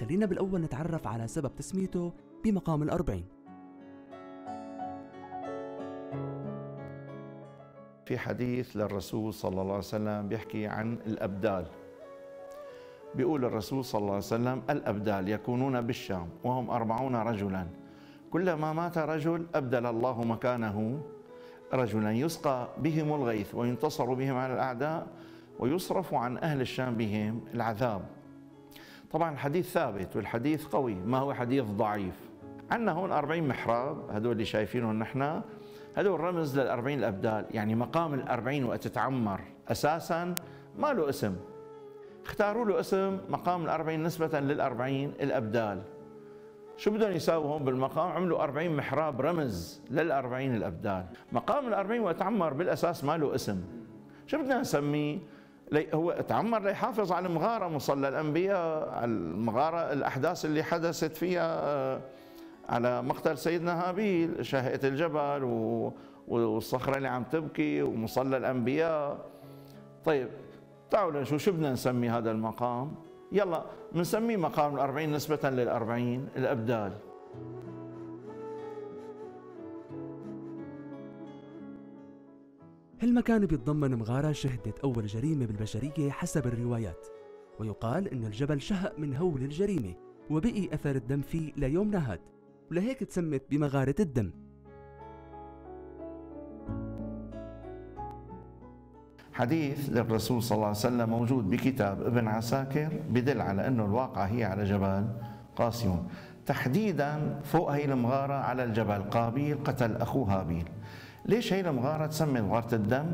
خلينا بالأول نتعرف على سبب تسميته بمقام الأربعين. في حديث للرسول صلى الله عليه وسلم بيحكي عن الأبدال. بيقول الرسول صلى الله عليه وسلم الأبدال يكونون بالشام وهم أربعون رجلا. كلما مات رجل أبدل الله مكانه رجلا يسقى بهم الغيث وينتصر بهم على الأعداء ويصرف عن أهل الشام بهم العذاب. طبعا الحديث ثابت والحديث قوي. ما هو حديث ضعيف؟ عندنا هون 40 محراب هدول اللي شايفينهم نحن هدول رمز للأربعين الأبدال. يعني مقام الأربعين وقت تعمر أساسا ما له اسم. اختاروا له اسم مقام الأربعين نسبة للأربعين الأبدال. شو بدهم يساووا هون بالمقام؟ عملوا 40 محراب رمز لل40 الابدال مقام ال40 وتعمر بالأساس ما له اسم. شو بدنا نسميه؟ هو تعمر ليحافظ على المغاره مصلى الأنبياء على المغاره الأحداث اللي حدثت فيها آه، على مقتل سيدنا هابيل شهقه الجبل والصخرة اللي عم تبكي ومصلى الأنبياء. طيب تعالوا نشوف شو بدنا نسمي هذا المقام. يلا بنسميه مقام الأربعين نسبة للأربعين الأبدال. هالمكان بيتضمن مغارة شهدت أول جريمة بالبشرية حسب الروايات ويقال أن الجبل شهق من هول الجريمة وبقي أثر الدم فيه ليومنا هاد ولهيك تسمت بمغارة الدم. حديث للرسول صلى الله عليه وسلم موجود بكتاب ابن عساكر بدل على أنه الواقعة هي على جبل قاسيون تحديدا فوق هي المغارة على الجبل قابيل قتل أخوه هابيل ليش هي المغارة تسمي مغارة الدم؟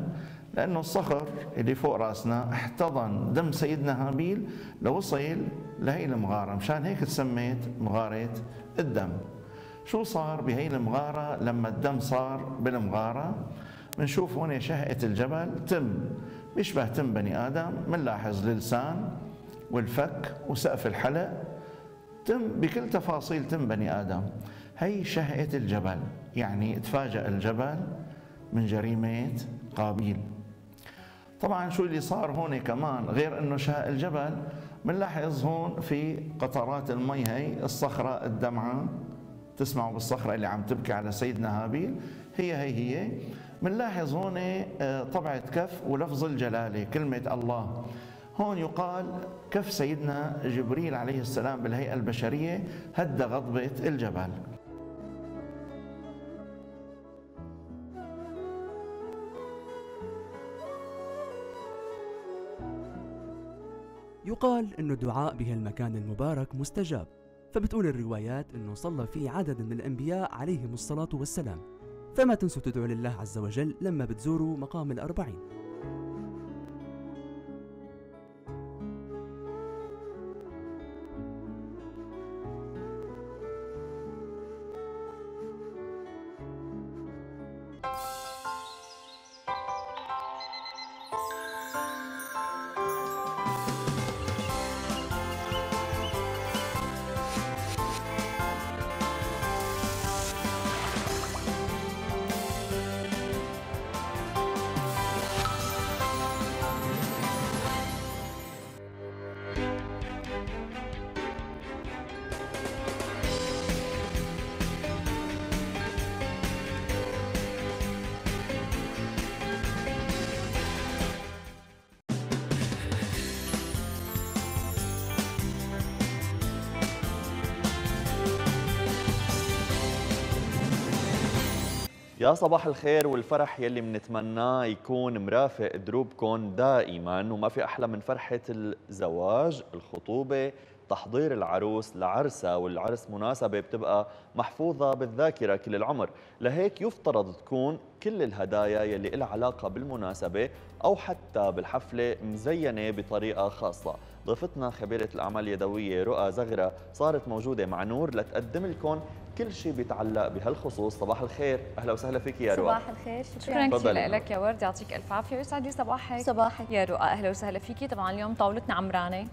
لأنه الصخر اللي فوق رأسنا احتضن دم سيدنا هابيل لوصل لهي المغارة مشان هيك تسميت مغارة الدم شو صار بهي المغارة لما الدم صار بالمغارة؟ بنشوف هون شهقة الجبل تم بيشبه تم بني آدم بنلاحظ اللسان والفك وسقف الحلق تم بكل تفاصيل تم بني آدم. هي شهقة الجبل يعني تفاجأ الجبل من جريمة قابيل. طبعا شو اللي صار هون كمان؟ غير إنه شهق الجبل بنلاحظ هون في قطرات المي هي الصخرة الدمعة تسمعوا بالصخرة اللي عم تبكي على سيدنا هابيل هي هي هي. بنلاحظ هون آه، طبعة كف ولفظ الجلالة كلمة الله. هون يقال كف سيدنا جبريل عليه السلام بالهيئة البشرية هد غضبة الجبل. يقال أن الدعاء بهالمكان المبارك مستجاب فبتقول الروايات أنه صلى فيه عدد من الأنبياء عليهم الصلاة والسلام. فما تنسوا تدعوا لله عز وجل لما بتزوروا مقام الأربعين. you يا صباح الخير والفرح يلي منتمناه يكون مرافق دروبكم دائما وما في أحلى من فرحة الزواج الخطوبة تحضير العروس لعرسها والعرس مناسبة بتبقى محفوظة بالذاكرة كل العمر. لهيك يفترض تكون كل الهدايا يلي لها علاقة بالمناسبة أو حتى بالحفلة مزينة بطريقة خاصة. ضيفتنا خبيرة الأعمال اليدوية رؤى زغرة صارت موجودة مع نور لتقدم لكم كل شيء بيتعلق بهالخصوص. صباح الخير. أهلا وسهلا فيك يا رؤى. صباح الخير. شكرا. كثير لك يا ورد. يعطيك ألف عافية. ويسعد لي صباحك. صباحك. يا رؤى أهلا وسهلا فيكي. طبعا اليوم طاولتنا عمرانة.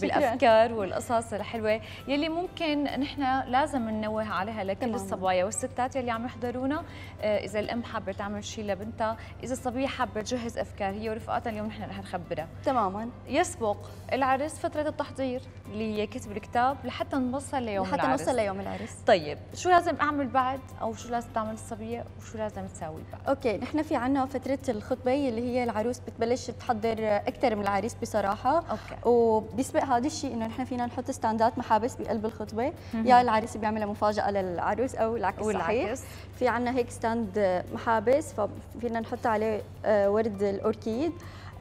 بالأفكار والقصص الحلوة يلي ممكن نحن لازم ننوه عليها لكل تمام. الصبايا والستات يلي عم يحضرونا. آه، إذا الأم حابة تعمل شيء لبنتها إذا الصبية حابة تجهز أفكار هي ورفقاتها اليوم نحن رح نخبرها. تماما. يسبق. العرس فترة التحضير. اللي كتب الكتاب لحتى نوصل ليوم لحتى العرس. لحتى نوصل ليوم العرس. طيب شو لازم أعمل بعد؟ أو شو لازم تعمل الصبية؟ وشو لازم تساوي بعد؟ okay نحن في عنا فترة الخطبة اللي هي العروس بتبلش تحضر أكثر من العريس بصراحة. okay. وبيسبق هذا الشيء إنه نحن فينا نحط stand ات محابس بقلب الخطبة. يا العريس بيعملها مفاجأة للعروس أو العكس صحيح؟ في عنا هيك stand محابس ففينا نحط عليه آه، ورد الأوركيد.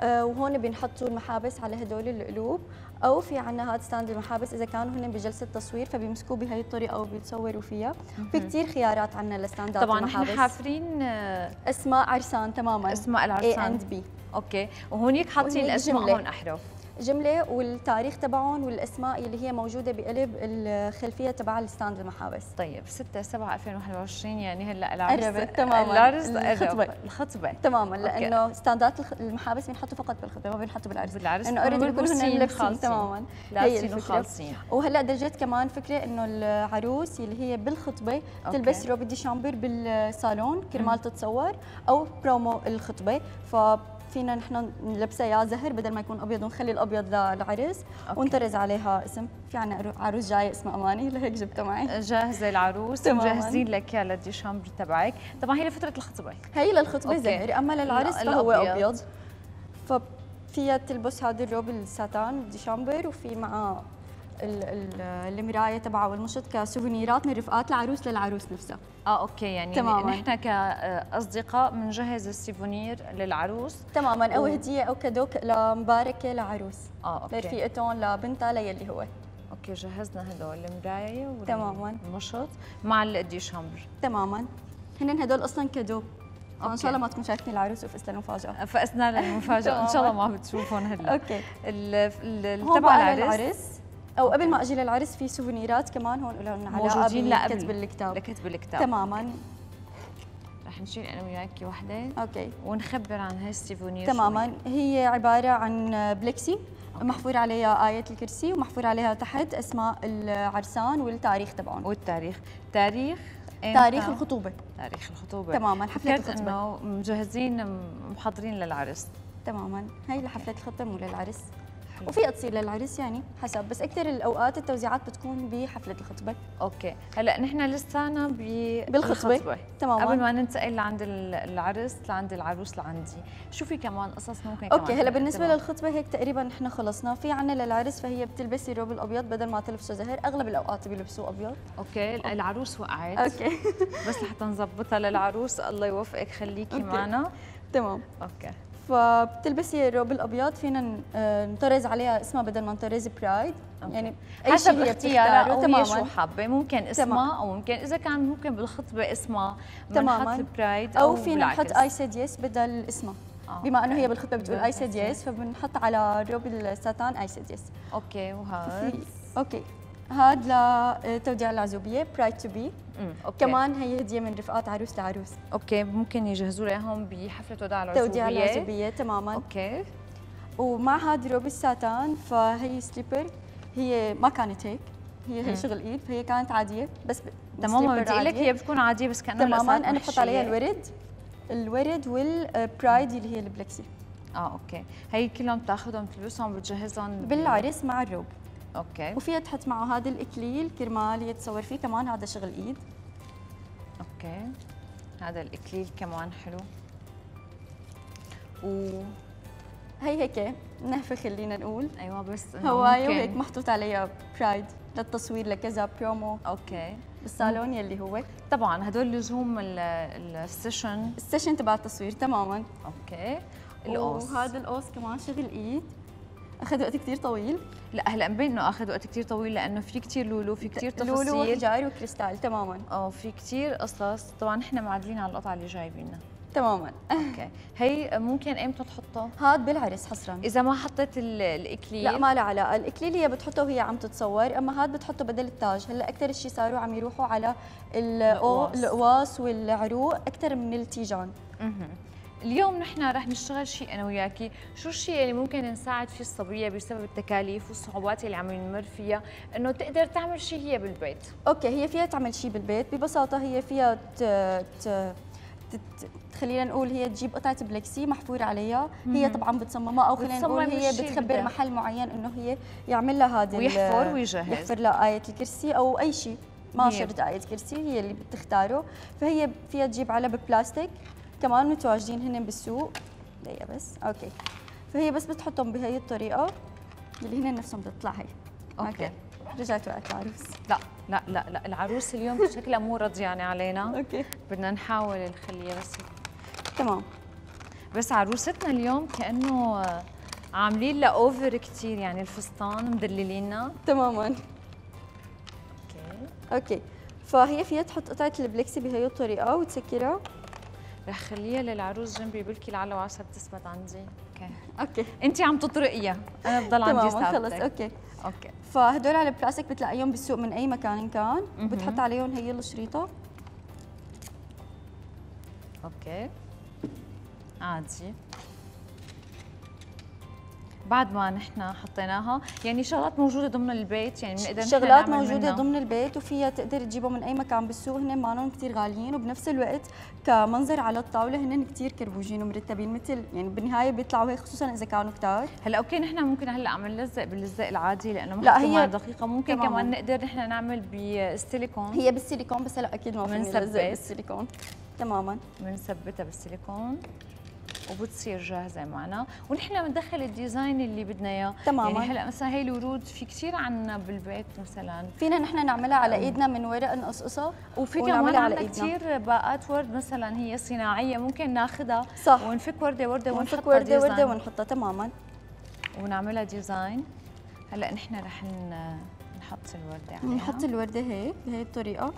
آه، وهون بنحطوا المحابس على هدول القلوب. أو في عنا هاد stand المحابس إذا كانوا هن بجلسة تصوير فبيمسكوه بهي الطريقة وبيتصوروا فيها. في كثير خيارات عنا لستاندات طبعا نحن حافرين آه، اسماء عرسان تماما. اسماء العرسان. A and B. okay. وهونيك حاطين الأسماء هون أحرف. جملة والتاريخ تبعهم والأسماء اللي هي موجودة بقلب الخلفية تبع ال stand المحابس. طيب 6 7 2021 يعني هلأ العرس قربت تماما. العرس الخطبة. الخطبة. تماما لأنه ستاندات المحابس بينحطوا فقط بالخطبة ما بينحطوا بالعرس. بالعرس. انه already بيكونوا لابسين تماما. هي الفكرة. وهلأ درجت كمان فكرة إنه العروس اللي هي بالخطبة تلبس robe de chambre بالصالون كرمال تتصور أو برومو الخطبة. ف فينا نحن نلبسها يا زهر بدل ما يكون أبيض ونخلي الأبيض للعرس ونطرز عليها اسم. في عنا عروس جاية اسمها أماني لهيك جبتها معي. جاهزة العروس مجهزين لك اياها لل de chambre تبعك. طبعا هي لفترة الخطبة. هي للخطبة زهر أما للعرس فهو أبيض. ففيها تلبس هذا الروب الساتان ال de chambre وفي معه المرايه تبعه والمشط كسوفينيرات من رفقات العروس للعروس نفسها. آه okay يعني تماما. نحن كاصدقاء بنجهز ال souvenir للعروس. تماما أو. هدية أو cadeau لمباركة لعروس. آه okay. لرفيقتهم لبنتها ليلي هو. okay جهزنا هدول المراية تماما. والمشط مع ال de chambre تماما. هن هدول أصلا cadeau إن شاء الله ما تكون شايفين العروس وفقسنا المفاجاه فقسنا للمفاجأة. إن شاء الله ما بتشوفون هلا. okay. تبع العرس. أو قبل ما أجي للعرس في سوفينيرات كمان هون لهم موجودين لكتب الكتاب لكتب الكتاب تماما. رح نشيل أنا وياكي وحدة. okay. ونخبر عن هاي ال souvenir تماما. هي عبارة عن plexi okay. محفور عليها آية الكرسي ومحفور عليها تحت أسماء العرسان والتاريخ تبعهم. والتاريخ. تاريخ تاريخ الخطوبة. تاريخ الخطوبة. تماما. حفلة الخطوبة إنه مجهزين محضرين للعرس. تماما. هي لحفلة الخطبة مو للعرس. وفيها تصير للعرس يعني حسب بس أكثر الأوقات التوزيعات بتكون بحفلة الخطبة. okay. هلأ نحن لسانا بالخطبة؟ تماما. قبل ما ننتقل لعند العرس لعند العروس لعندي. شو في كمان قصص ممكن okay كمان هلا بالنسبة تمام. للخطبة هيك تقريبا نحن خلصنا. في عنا للعرس فهي بتلبسي الروب الأبيض بدل ما تلبسه زهر. أغلب الأوقات بيلبسوه أبيض. okay العروس وقعت. okay. بس لحتى نظبطها للعروس. الله يوفقك. خليكي معنا. تمام. okay. فبتلبسي الروب الأبيض فينا آه، نطرز عليها اسمها بدل ما نطرز bride okay. يعني أي حسب شيء اختيارها أو هي شو حابة. ممكن اسمها أو ممكن إذا كان ممكن بالخطبة اسمها. تماما. bride أو, أو فينا نحط I said yes بدل اسمها. آه. بما إنه هي بالخطبة بتقول I said yes فبنحط على روب الساتان I said yes okay وهذا. okay. هذا لتوديع العزوبيه bride to be كمان هي هدية من رفقات عروس لعروس. okay ممكن يجهزوا لهم بحفلة وداع العزوبيه توديع العزوبيه تماما. okay. ومع هذا روب الساتان فهي slipper هي ما كانت هيك. هي هي شغل إيد فهي كانت عادية بس تماما بدي لك هي بتكون عادية بس كانه تماما أنا بحط عليها الورد. الورد وال bride اللي هي ال plexi. آه okay. هي كلهم بتاخذهم بتلبسهم بتجهزهم بالعرس مع الروب. okay. وفيها تحط معه هذا الإكليل كرمال يتصور فيه كمان هذا شغل إيد. okay. هذا الإكليل كمان حلو. و هي هيك نهفة خلينا نقول. أيوه بس هوايه وهيك محطوط عليها bride للتصوير لكذا promo okay. بالصالون يلي هو. طبعا هدول لزوم ال session. ال session تبع التصوير تماما. okay. القوس وهذا القوس كمان شغل إيد. أخذ وقت كثير طويل. لا هلا مبين إنه أخذ وقت كثير طويل لأنه في كثير لولو في كثير تفاصيل. لولو وحجار وكريستال تماما. آه في كثير قصص. طبعا نحن معدلين على القطعة اللي جايبينها تماما. okay. هي ممكن إمتى تحطه؟ هذا بالعرس حصرا. إذا ما حطيت الإكليل. لا ما له علاقة. الاكليل هي بتحطه وهي عم تتصور أما هذا بتحطه بدل التاج. هلأ أكثر شيء صاروا عم يروحوا على القواس والعروق أكثر من التيجان. اليوم نحن رح نشتغل شيء أنا وياكي، شو الشيء اللي ممكن نساعد فيه الصبية بسبب التكاليف والصعوبات اللي عم نمر فيها، إنه تقدر تعمل شيء هي بالبيت. okay هي فيها تعمل شيء بالبيت، ببساطة هي فيها ت... ت... خلينا نقول هي تجيب قطعة plexi محفور عليها. هي طبعا بتصممها أو خلينا نقول هي بتخبر محل معين إنه هي يعمل لها هذه ويحفر ويجهز. يحفر لها آية الكرسي أو أي شيء. ما شرط آية كرسي هي اللي بتختاره. فهي فيها تجيب علب بلاستيك. كمان متواجدين هن بالسوق. دقيقة بس. okay. فهي بس بتحطهم بهي الطريقة اللي هن نفسهم بتطلع هي. okay, okay. رجعت وقت العروس. لا لا لا لا العروس اليوم شكلها مو رضيانة علينا. okay. بدنا نحاول نخليها بس. تمام. بس عروستنا اليوم كأنه عاملين لها over كثير يعني الفستان مدلليننا. تماما. okay. okay. فهي فيها تحط قطعة plexi بهي الطريقة وتسكرها. رح خليها للعروس جنبي بلكي لعل وعسى بتثبت عندي. okay. okay. أنت عم تطرقيها. أنا بضل عندي ثابته خلص. okay. okay. فهدول على البلاستيك بتلاقيهم بالسوق من أي مكان إن كان. بتحط عليهم هي الشريطة. okay. عادي. بعد ما نحن حطيناها. يعني شغلات موجودة ضمن البيت يعني بنقدر شغلات موجودة منها. ضمن البيت وفيها تقدر تجيبها من أي مكان بالسوق. هن مانهم كثير غاليين وبنفس الوقت كمنظر على الطاولة هن كثير كربوجين ومرتبين مثل يعني بالنهاية بيطلعوا هيك خصوصا إذا كانوا كثار هلأ okay نحن ممكن هلأ عم نلزق باللزق العادي لأنه لا هي دقيقة. ممكن تمام. كمان نقدر نحن نعمل بالسيليكون هي بالسيليكون بس هلأ أكيد ما فينا نلزق بالسيليكون. تماما. بنثبتها بالسيليكون. وبتصير جاهزة معنا. ونحن بندخل ال design اللي بدنا إياه. تماما. يعني هلأ مثلا هي الورود. في كثير عنا بالبيت مثلا. فينا نحن نعملها على إيدنا من ورق نقصقصها وفي كمان عندنا كثير باقات ورد مثلا هي صناعية ممكن ناخذها صح. ونفك وردة وردة ونفك وردة وردة ونحطها تماما. ونعملها design هلأ نحن رح نحط الوردة عليها. نحط الوردة هيك بهي الطريقة.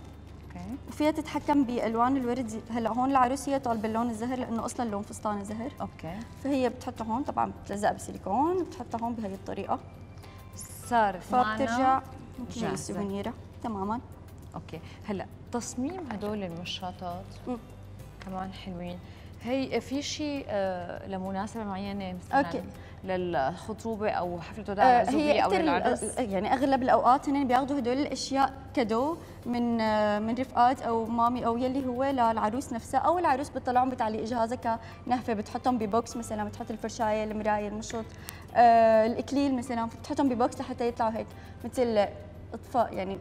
okay. وفيها تتحكم بألوان الورد. هلأ هون العروس هي طالبة اللون الزهر لأنه أصلا لون فستان زهر okay. فهي بتحطها هون طبعا بتلزق بسيليكون بتحطها هون بهي الطريقة. صار فبترجع ممكن السوفينير تماما. okay. هلأ تصميم هدول المشاطات كمان حلوين. هي في شيء آه لمناسبة معينة مثلا؟ okay. للخطوبة أو حفلة وداع آه العزوبيه أو للعرس؟ يعني أغلب الأوقات هن بياخذوا هدول الأشياء cadeau من آه من رفقات أو مامي أو يلي هو للعروس نفسها أو العروس بتطلعهم بتعليق جهازها كنهفة. بتحطهم ب box مثلا بتحط الفرشاية المراية المشط آه الإكليل مثلا بتحطهم ببوكس لحتى يطلعوا هيك مثل اطفاء يعني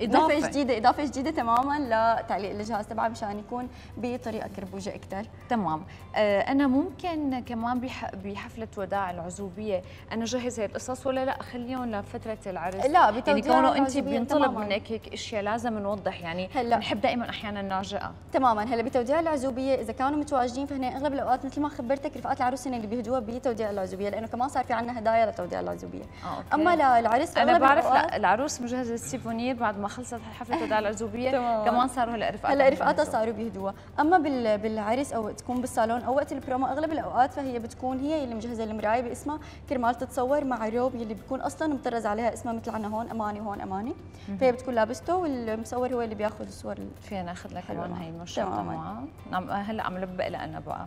إضافة جديدة إضافة جديدة تماما لتعليق الجهاز تبعها مشان يكون بطريقة كربوجة أكثر تمام. آه أنا ممكن كمان بحفلة وداع العزوبية أنا جهز هي القصص ولا لا؟ اخليهم لفترة العرس. لا يعني كونه انت بينطلب منك هيك إشياء لازم نوضح يعني هلأ. بنحب دائما أحيانا نعجقها تماما. هلأ بتوديع العزوبية إذا كانوا متواجدين فهن أغلب الأوقات مثل ما خبرتك رفقات العروس اللي بيهدوها بتوديع العزوبية لأنه كمان صار في عندنا هدايا لتوديع العزوبية. آه، أوكي. أما للعرس أنا بعرف لا العروس مجهزة السيفونير بعد ما خلصت حفلة الوداع العزوبية كمان صاروا هلا رفقاتها هلا رفقاتها صاروا بيهدوها. أما بالعرس أو تكون بالصالون أو وقت البرومو أغلب الأوقات فهي بتكون هي اللي مجهزة المراية باسمها. كرمال تتصور مع روب اللي بيكون أصلا مطرز عليها اسمها مثل عنا هون أماني وهون أماني. فهي بتكون لابسته والمصور هو اللي بياخذ الصور فينا ناخذ لك كمان هي المشروع نعم هلا عم لبق لنا بقى.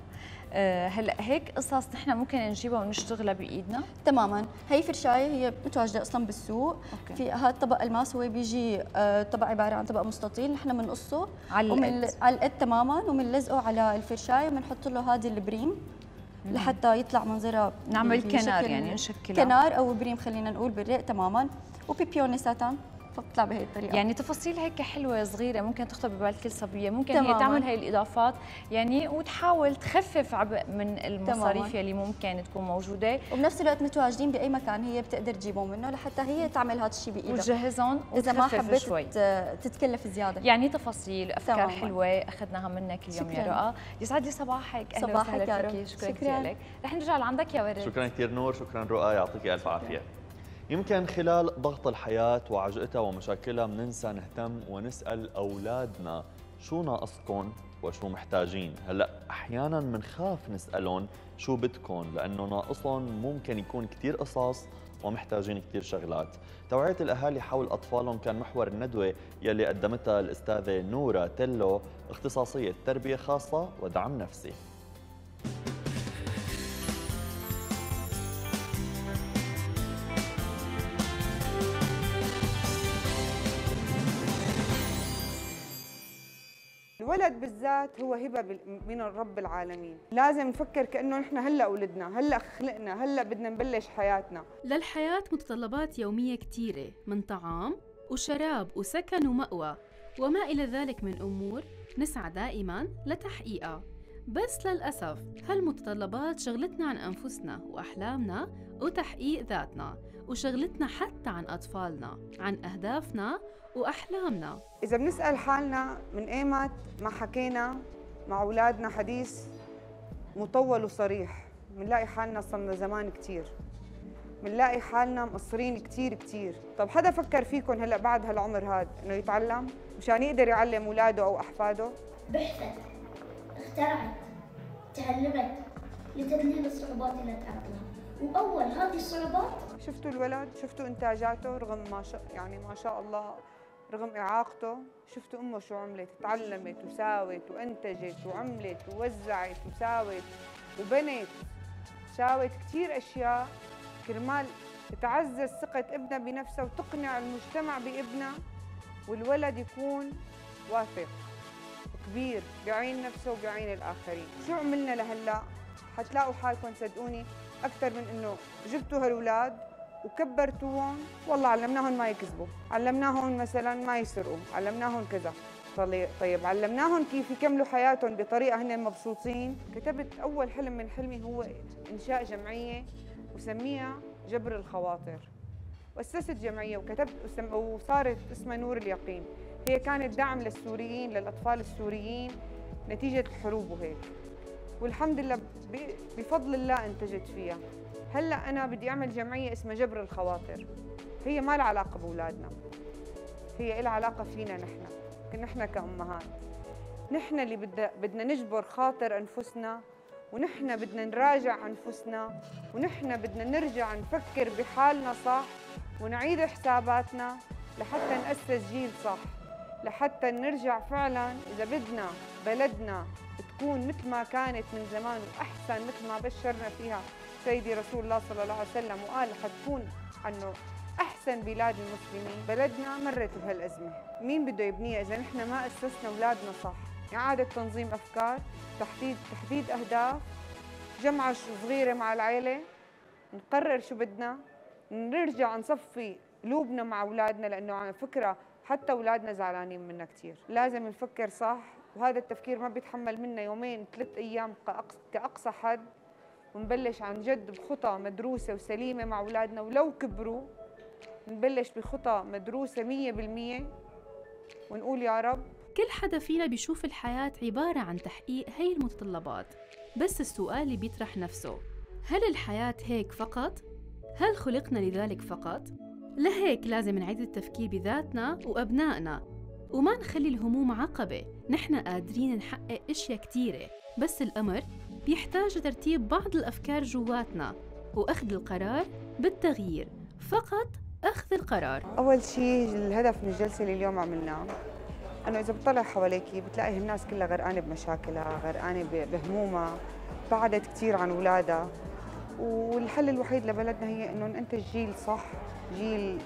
هلا هيك قصص نحن ممكن نجيبها ونشتغلها بإيدنا؟ تماما. هي فرشايه هي متواجدة أصلا بالسوق. okay. في هذا طبق الماس هو بيجي آه، طبق عبارة عن طبق مستطيل نحن بنقصه. على القد تماما. وبنلزقه على الفرشاية. وبنحط له هذه البريم لحتى يطلع منظرها نعمل كنار يعني نشكله كنار أو بريم خلينا نقول بالرق تماما. وب papillon satin. فبتطلع بهي الطريقة. يعني تفاصيل هيك حلوة صغيرة ممكن تخطر ببال كل صبية ممكن تماما. هي تعمل هي الإضافات. يعني وتحاول تخفف عبء من المصاريف تماما. يلي ممكن تكون موجودة. وبنفس الوقت متواجدين بأي مكان هي بتقدر تجيبهم منه لحتى هي تعمل هذا الشيء بإيدها. وتجهزهم إذا ما حبيت شوي. تتكلف زيادة. يعني تفاصيل أفكار تماما. حلوة أخذناها منك اليوم يا رؤى. يسعد لي صباحك. أهلا صباحك يا شكرا كثير لك. رح نرجع لعندك يا ورد. شكرا كثير نور. شكرا رؤى. يعطيك ألف عافية. يمكن خلال ضغط الحياة وعجقتها ومشاكلها بننسى نهتم ونسأل أولادنا شو ناقصكم وشو محتاجين. هلأ أحيانا بنخاف نسألهم شو بدكم لأنه ناقصهم ممكن يكون كثير قصص ومحتاجين كثير شغلات. توعية الأهالي حول أطفالهم كان محور الندوة يلي قدمتها الأستاذة نورا تيلو اختصاصية تربية خاصة ودعم نفسي. الولد بالذات هو هبة من رب العالمين. لازم نفكر كأنه نحن هلا ولدنا هلا خلقنا هلا بدنا نبلش حياتنا. للحياة متطلبات يومية كثيره من طعام وشراب وسكن ومأوى. وما إلى ذلك من أمور نسعى دائما لتحقيقها. بس للأسف هالمتطلبات شغلتنا عن أنفسنا وأحلامنا وتحقيق ذاتنا. وشغلتنا حتى عن أطفالنا عن أهدافنا وأحلامنا. إذا بنسأل حالنا من إيمت ما حكينا مع أولادنا حديث مطول وصريح بنلاقي حالنا صرنا زمان كتير. بنلاقي حالنا مقصرين كتير كتير. طب حدا فكر فيكم هلأ بعد هالعمر هاد إنه يتعلم مشان يقدر يعلم أولاده أو أحفاده؟ بحثت اخترعت تعلمت لتقليل الصعوبات اللي تعرض وأول هذه الصعوبات شفتوا الولد شفتوا إنتاجاته رغم ما شاء يعني ما شاء الله رغم إعاقته شفتوا أمه شو عملت؟ تعلمت وساوت وأنتجت وعملت ووزعت وساوت وبنت. ساوت كثير أشياء. كرمال تعزز ثقة ابنها بنفسها وتقنع المجتمع بابنها والولد يكون واثق كبير بعين نفسه وبعين الآخرين. شو عملنا لهلأ؟ حتلاقوا حالكم صدقوني أكثر من إنه جبتوا هالأولاد وكبرتوهم والله علمناهم ما يكذبوا علمناهم مثلا ما يسرقوا علمناهم كذا. طيب علمناهم كيف يكملوا حياتهم بطريقة هن مبسوطين. كتبت أول حلم من حلمي هو إنشاء جمعية وسميها جبر الخواطر. وأسست جمعية وكتبت وصارت اسمها نور اليقين. هي كانت دعم للسوريين للأطفال السوريين نتيجة الحروب وهيك والحمد لله بفضل الله إنتجت فيها. هلا أنا بدي أعمل جمعية اسمها جبر الخواطر. هي ما لها علاقة بأولادنا. هي لها علاقة فينا نحن نحن كأمهات. نحن اللي بدنا نجبر خاطر أنفسنا ونحن بدنا نراجع أنفسنا ونحن بدنا نرجع نفكر بحالنا صح ونعيد حساباتنا لحتى نأسس جيل صح لحتى نرجع فعلا إذا بدنا بلدنا تكون مثل ما كانت من زمان وأحسن مثل ما بشرنا فيها. سيدي رسول الله صلى الله عليه وسلم وقال حتكون أنه أحسن بلاد المسلمين. بلدنا مرت بهالأزمة. مين بده يبنيها إذا نحن ما أسسنا أولادنا صح؟ إعادة تنظيم أفكار تحديد تحديد أهداف جمعة صغيرة مع العيلة نقرر شو بدنا نرجع نصفي قلوبنا مع أولادنا لأنه على فكرة حتى أولادنا زعلانين منا كثير لازم نفكر صح وهذا التفكير ما بيتحمل منا يومين ثلاث أيام كأقصى حد. ونبلش عن جد بخطى مدروسة وسليمة مع أولادنا. ولو كبروا نبلش بخطى مدروسة مية بالمية. ونقول يا رب كل حدا فينا بيشوف الحياة عبارة عن تحقيق هي المتطلبات. بس السؤال اللي بيطرح نفسه هل الحياة هيك فقط؟ هل خلقنا لذلك فقط؟ لهيك لازم نعيد التفكير بذاتنا وأبنائنا. وما نخلي الهموم عقبة. نحن قادرين نحقق أشياء كتيرة. بس الأمر بيحتاج ترتيب بعض الأفكار جواتنا وأخذ القرار بالتغيير. فقط أخذ القرار. أول شيء الهدف من الجلسة اللي اليوم عملناه. أنه إذا بتطلع حواليك بتلاقي الناس كلها غرقانة بمشاكلها غرقانة بهمومها بعدت كثير عن أولادها. والحل الوحيد لبلدنا هي أنه ننتج جيل صح جيل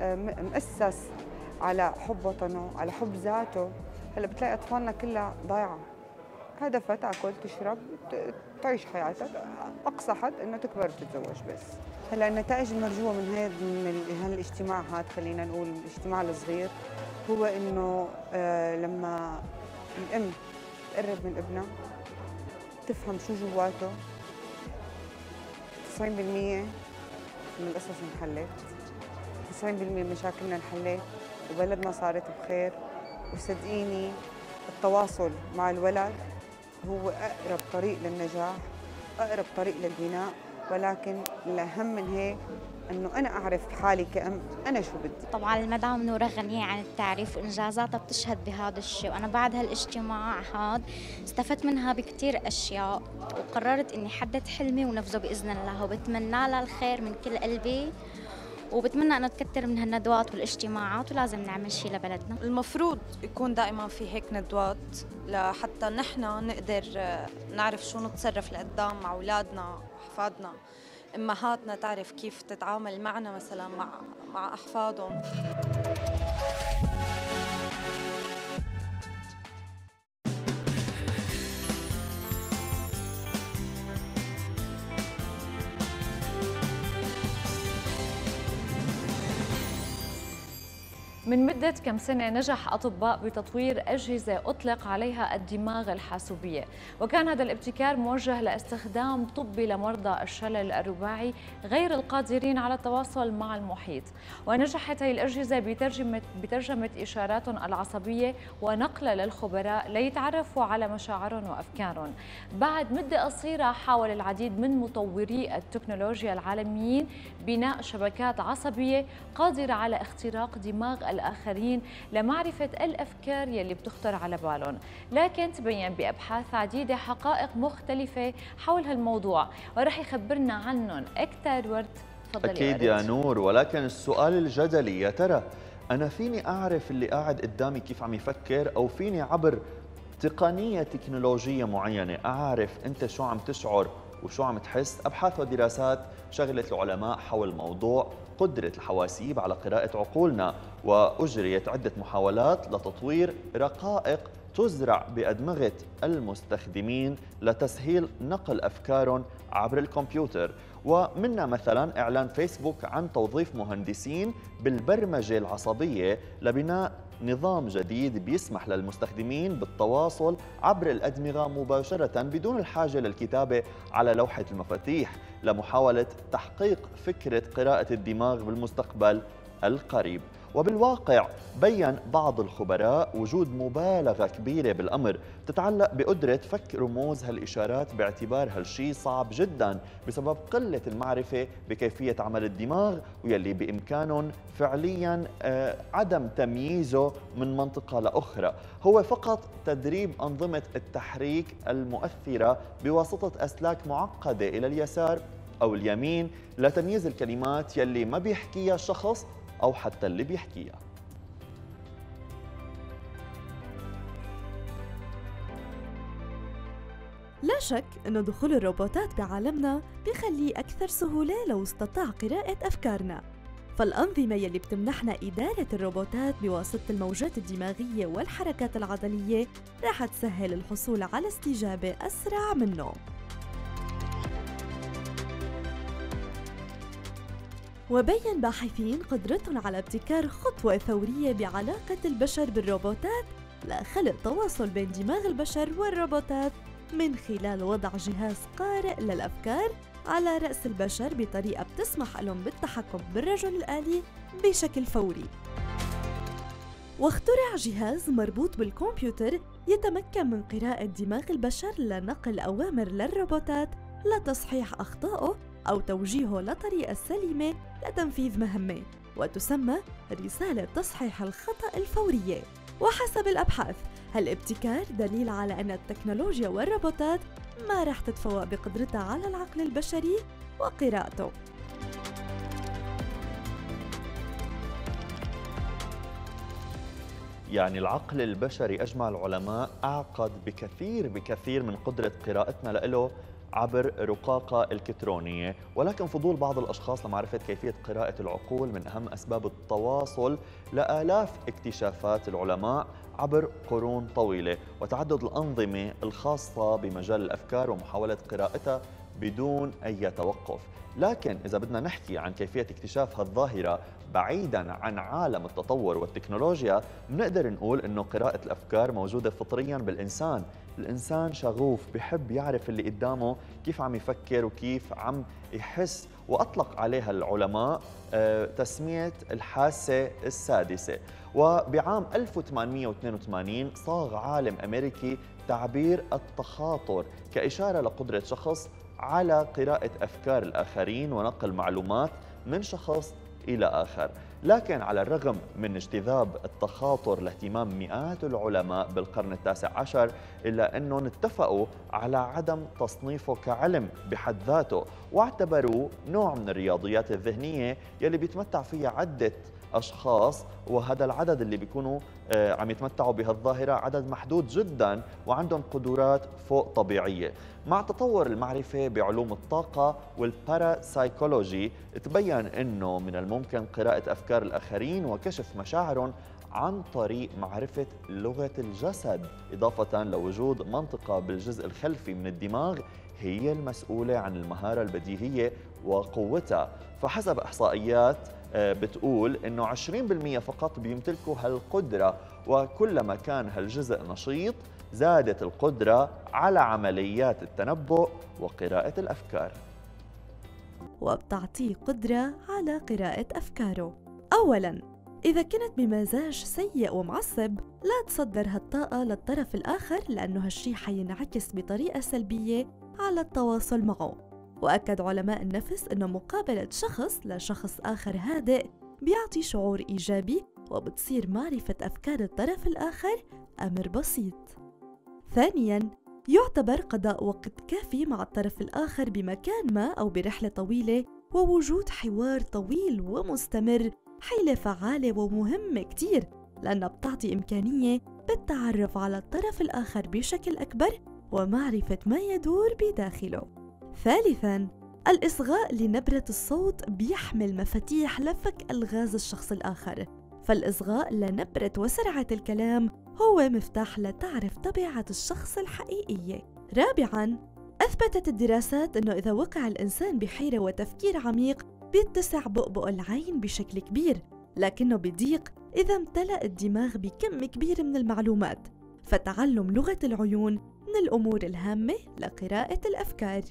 آه، مؤسس على حب وطنه على حب ذاته. هلا بتلاقي أطفالنا كلها ضايعة. هدفها تاكل تشرب تعيش حياتك. أقصى حد إنه تكبر وتتزوج بس. هلأ النتائج المرجوة من هذا من هالاجتماع هذا خلينا نقول الاجتماع الصغير هو إنه آه لما الأم تقرب من ابنها تفهم شو جواته. 90% من القصص انحلت. 90% من مشاكلنا انحلت. وبلدنا صارت بخير. وصدقيني التواصل مع الولد هو أقرب طريق للنجاح أقرب طريق للبناء ولكن الأهم من هيك إنه أنا أعرف حالي كأم أنا شو بدي. طبعا المدام نورة غنية عن التعريف وإنجازاتها بتشهد بهذا الشيء وأنا بعد هالإجتماع هذا استفدت منها بكثير أشياء وقررت إني حدد حلمي ونفذه بإذن الله وبتمنى لها الخير من كل قلبي. وبتمنى إنه تكثر من هالندوات والاجتماعات ولازم نعمل شيء لبلدنا. المفروض يكون دائما في هيك ندوات لحتى نحن نقدر نعرف شو نتصرف لقدام مع أولادنا احفادنا امهاتنا تعرف كيف تتعامل معنا مثلا مع مع أحفادهم. من مدة كم سنة نجح أطباء بتطوير أجهزة أطلق عليها الدماغ الحاسوبية؟ وكان هذا الابتكار موجه لاستخدام طبي لمرضى الشلل الرباعي غير القادرين على التواصل مع المحيط. ونجحت هذه الأجهزة بترجمة, بترجمة إشاراتهم العصبية ونقلها للخبراء ليتعرفوا على مشاعرهم وأفكارهم بعد مدة قصيرة حاول العديد من مطوري التكنولوجيا العالميين بناء شبكات عصبية قادرة على اختراق دماغ الآخرين لمعرفة الأفكار يلي بتخطر على بالهم. لكن تبين بأبحاث عديدة حقائق مختلفة حول هالموضوع ورح يخبرنا عنهم أكثر ورد تفضلي أكيد يا نور ولكن السؤال الجدلي يا ترى أنا فيني أعرف اللي قاعد قدامي كيف عم يفكر أو فيني عبر تقنية تكنولوجية معينة أعرف أنت شو عم تشعر وشو عم تحس؟ أبحاث ودراسات شغلت العلماء حول موضوع قدرة الحواسيب على قراءة عقولنا وأجريت عدة محاولات لتطوير رقائق تزرع بأدمغة المستخدمين لتسهيل نقل أفكارهم عبر الكمبيوتر. ومنها مثلا إعلان فيسبوك عن توظيف مهندسين بالبرمجة العصبية لبناء نظام جديد بيسمح للمستخدمين بالتواصل عبر الأدمغة مباشرة بدون الحاجة للكتابة على لوحة المفاتيح لمحاولة تحقيق فكرة قراءة الدماغ بالمستقبل القريب. وبالواقع بين بعض الخبراء وجود مبالغة كبيرة بالأمر تتعلق بقدرة فك رموز هالإشارات باعتبار هالشي صعب جدا بسبب قلة المعرفة بكيفية عمل الدماغ ويلي بإمكانهم فعليا آه، عدم تمييزه من منطقة لأخرى. هو فقط تدريب أنظمة التحريك المؤثرة بواسطة أسلاك معقدة إلى اليسار أو اليمين لتمييز الكلمات يلي ما بيحكيها الشخص أو حتى اللي بيحكيها. لا شك أنه دخول الروبوتات بعالمنا بيخليه أكثر سهولة لو استطاع قراءة أفكارنا. فالأنظمة يلي بتمنحنا إدارة الروبوتات بواسطة الموجات الدماغية والحركات العضلية راح تسهل الحصول على استجابة أسرع منه. وبين باحثين قدرتهم على ابتكار خطوة ثورية بعلاقة البشر بالروبوتات لخلق تواصل بين دماغ البشر والروبوتات من خلال وضع جهاز قارئ للأفكار على رأس البشر بطريقة بتسمح لهم بالتحكم بالرجل الآلي بشكل فوري. واخترع جهاز مربوط بالكمبيوتر يتمكن من قراءة دماغ البشر لنقل أوامر للروبوتات لتصحيح أخطائه أو توجيهه لطريقة سليمة لتنفيذ مهمة وتسمى رسالة تصحيح الخطأ الفورية وحسب الأبحاث هالابتكار دليل على أن التكنولوجيا والروبوتات ما رح تتفوق بقدرتها على العقل البشري وقراءته. يعني العقل البشري أجمع العلماء أعقد بكثير بكثير من قدرة قراءتنا له عبر رقاقة إلكترونية. ولكن فضول بعض الأشخاص لمعرفة كيفية قراءة العقول من أهم أسباب التواصل لآلاف اكتشافات العلماء عبر قرون طويلة وتعدد الأنظمة الخاصة بمجال الأفكار ومحاولة قراءتها بدون أي توقف. لكن إذا بدنا نحكي عن كيفية اكتشاف هالظاهرة بعيدا عن عالم التطور والتكنولوجيا بنقدر نقول إنه قراءة الأفكار موجودة فطريا بالإنسان، الإنسان شغوف بحب يعرف اللي قدامه كيف عم يفكر وكيف عم يحس. وأطلق عليها العلماء آه، تسمية الحاسة السادسة. وبعام 1882 صاغ عالم أمريكي تعبير التخاطر كإشارة لقدرة شخص على قراءة أفكار الآخرين ونقل معلومات من شخص إلى آخر. لكن على الرغم من اجتذاب التخاطر لاهتمام مئات العلماء بالقرن التاسع عشر إلا أنهم اتفقوا على عدم تصنيفه كعلم بحد ذاته واعتبروه نوع من الرياضيات الذهنية يلي بيتمتع فيها عدة أشخاص وهذا العدد اللي بيكونوا آه، عم يتمتعوا بهالظاهرة عدد محدود جدا وعندهم قدرات فوق طبيعية. مع تطور المعرفة بعلوم الطاقة والباراسايكولوجي تبين إنه من الممكن قراءة أفكار الآخرين وكشف مشاعرهم عن طريق معرفة لغة الجسد إضافة لوجود منطقة بالجزء الخلفي من الدماغ هي المسؤولة عن المهارة البديهية وقوتها. فحسب إحصائيات بتقول إنه 20% فقط بيمتلكوا هالقدرة وكلما كان هالجزء نشيط زادت القدرة على عمليات التنبؤ وقراءة الأفكار. وبتعطيه قدرة على قراءة أفكاره. اولا إذا كنت بمزاج سيء ومعصب لا تصدر هالطاقة للطرف الآخر لأنه هالشي حينعكس بطريقة سلبية على التواصل معه. وأكد علماء النفس أن مقابلة شخص لشخص آخر هادئ بيعطي شعور إيجابي وبتصير معرفة أفكار الطرف الآخر أمر بسيط. ثانياً، يعتبر قضاء وقت كافي مع الطرف الآخر بمكان ما أو برحلة طويلة ووجود حوار طويل ومستمر حيلة فعالة ومهمة كتير لأنها بتعطي إمكانية بالتعرف على الطرف الآخر بشكل أكبر ومعرفة ما يدور بداخله. ثالثاً الإصغاء لنبرة الصوت بيحمل مفاتيح لفك ألغاز الشخص الآخر. فالإصغاء لنبرة وسرعة الكلام هو مفتاح لتعرف طبيعة الشخص الحقيقية رابعاً أثبتت الدراسات أنه إذا وقع الإنسان بحيرة وتفكير عميق بيتسع بؤبؤ العين بشكل كبير لكنه بيضيق إذا امتلأ الدماغ بكم كبير من المعلومات. فتعلم لغة العيون من الأمور الهامة لقراءة الأفكار.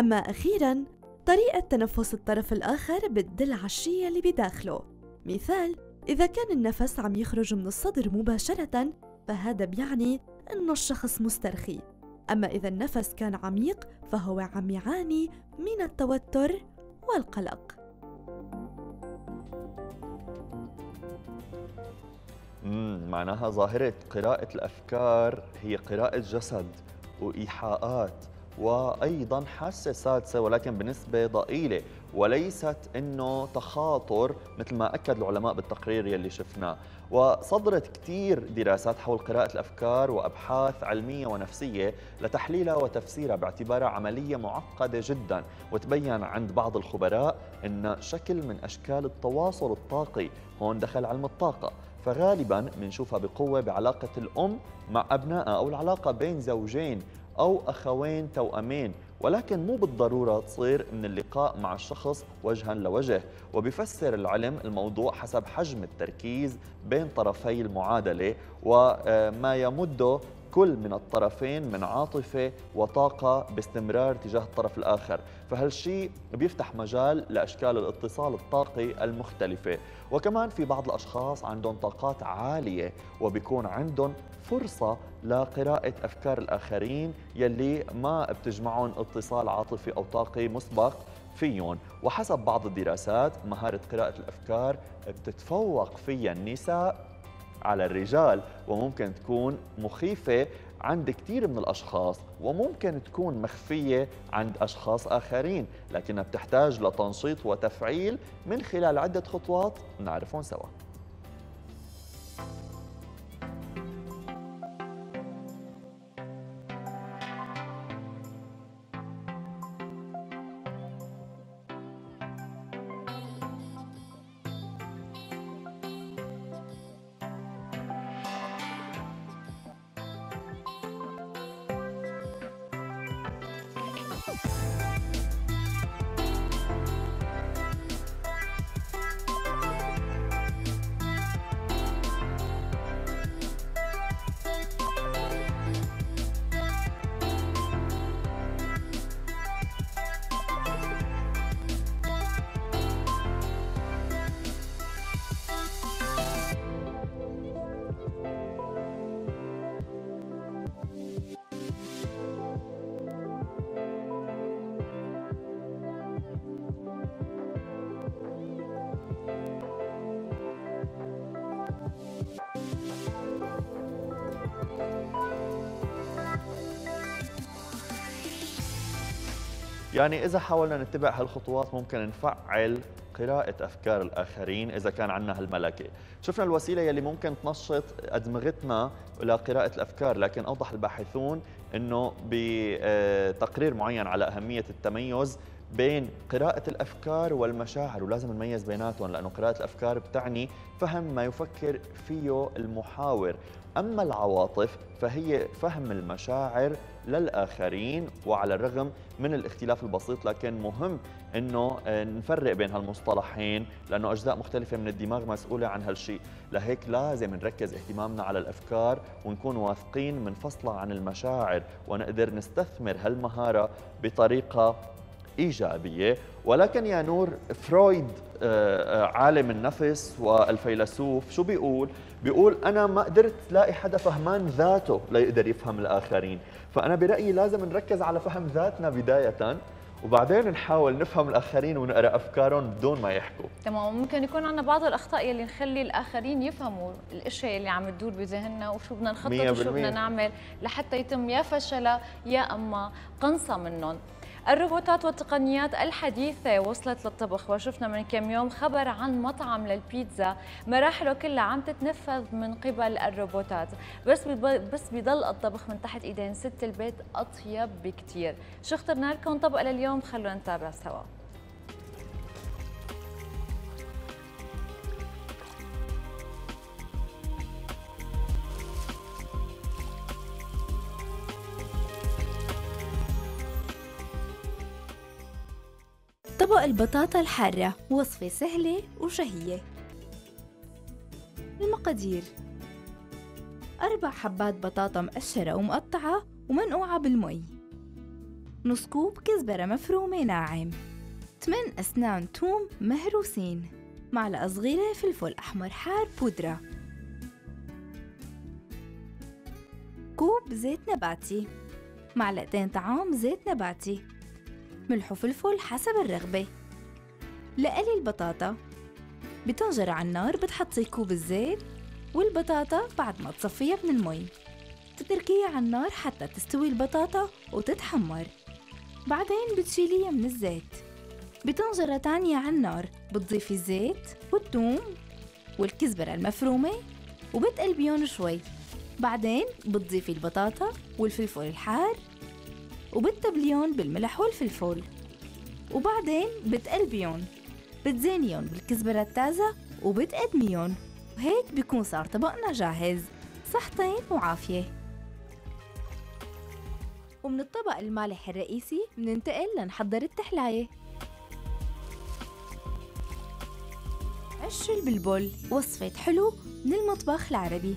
أما أخيراً طريقة تنفس الطرف الآخر بتدل على الشيء اللي بداخله. مثال إذا كان النفس عم يخرج من الصدر مباشرة فهذا بيعني إنه الشخص مسترخي. أما إذا النفس كان عميق فهو عم يعاني من التوتر والقلق. مم معناها ظاهرة قراءة الأفكار هي قراءة جسد وإيحاءات. وأيضا حاسه سادسه ولكن بنسبة ضئيلة وليست إنه تخاطر مثل ما أكد العلماء بالتقرير يلي شفناه. وصدرت كثير دراسات حول قراءة الأفكار وأبحاث علمية ونفسية لتحليلها وتفسيرها باعتبارها عملية معقدة جدا وتبين عند بعض الخبراء أن شكل من أشكال التواصل الطاقي هون دخل علم الطاقة. فغالبا بنشوفها بقوة بعلاقة الأم مع أبنائها أو العلاقة بين زوجين. أو أخوين توأمين. ولكن مو بالضرورة تصير من اللقاء مع الشخص وجها لوجه. وبيفسر العلم الموضوع حسب حجم التركيز بين طرفي المعادلة وما يمده كل من الطرفين من عاطفة وطاقة باستمرار تجاه الطرف الآخر. فهالشيء بيفتح مجال لأشكال الاتصال الطاقي المختلفة. وكمان في بعض الأشخاص عندهم طاقات عالية وبيكون عندهم فرصة لقراءة أفكار الآخرين يلي ما بتجمعهم اتصال عاطفي أو طاقي مسبق فيهم. وحسب بعض الدراسات مهارة قراءة الأفكار بتتفوق فيها النساء على الرجال وممكن تكون مخيفة عند كثير من الأشخاص وممكن تكون مخفية عند أشخاص آخرين لكنها بتحتاج لتنشيط وتفعيل من خلال عدة خطوات نعرفهم سوا. يعني إذا حاولنا نتبع هالخطوات ممكن نفعل قراءة أفكار الآخرين إذا كان عندنا هالملكة. شفنا الوسيلة يلي ممكن تنشط أدمغتنا إلى قراءة الأفكار لكن أوضح الباحثون أنه بتقرير معين على أهمية التميز بين قراءة الأفكار والمشاعر ولازم نميز بيناتهم لأنه قراءة الأفكار بتعني فهم ما يفكر فيه المحاور. أما العواطف فهي فهم المشاعر للآخرين وعلى الرغم من الاختلاف البسيط لكن مهم أنه آه، نفرق بين هالمصطلحين لأنه أجزاء مختلفة من الدماغ مسؤولة عن هالشيء لهيك لازم نركز اهتمامنا على الأفكار ونكون واثقين من فصلها عن المشاعر ونقدر نستثمر هالمهارة بطريقة إيجابية ولكن يا نور فرويد آه، آه، عالم النفس والفيلسوف شو بيقول؟ بيقول أنا ما قدرت لاقي حدا فهمان ذاته ليقدر يفهم الآخرين. فأنا برأيي لازم نركز على فهم ذاتنا بداية وبعدين نحاول نفهم الآخرين ونقرأ أفكارهم بدون ما يحكوا. تمام ممكن يكون عندنا بعض الأخطاء يلي نخلي الآخرين يفهموا الإشياء اللي عم تدور بذهننا وشو بدنا نخطط وشو بدنا نعمل لحتى يتم يا فشلها يا أما قنصة منهم. الروبوتات والتقنيات الحديثة وصلت للطبخ وشفنا من كم يوم خبر عن مطعم للبيتزا مراحله كلها عم تتنفذ من قبل الروبوتات. بس بس بيضل الطبخ من تحت إيدين ست البيت أطيب بكثير شو اخترنا لكم طبق لليوم؟ خلونا نتابع سوا. طبق البطاطا الحارة وصفة سهلة وشهية. المقادير أربع حبات بطاطا مقشرة ومقطعة ومنقوعة بالمي. نص كوب كزبرة مفرومة ناعم. 8 أسنان توم مهروسين. معلقة صغيرة فلفل أحمر حار بودرة. كوب زيت نباتي. معلقتين طعام زيت نباتي. ملح وفلفل حسب الرغبة. لقلي البطاطا. بتنجر على النار بتحطي كوب الزيت والبطاطا بعد ما تصفيها من المي. تتركيها على النار حتى تستوي البطاطا وتتحمر. بعدين بتشيليها من الزيت. بطنجرة تانية على النار. بتضيفي الزيت والثوم والكزبرة المفرومة وبتقلبيهم شوي. بعدين بتضيفي البطاطا والفلفل الحار وبتتبليهم بالملح والفلفل وبعدين بتقلبيهم بتزينيهم بالكزبرة التازة وبتقدميهم وهيك بيكون صار طبقنا جاهز. صحتين وعافية. ومن الطبق المالح الرئيسي بننتقل لنحضر التحلاية. عش البلبل وصفة حلو من المطبخ العربي.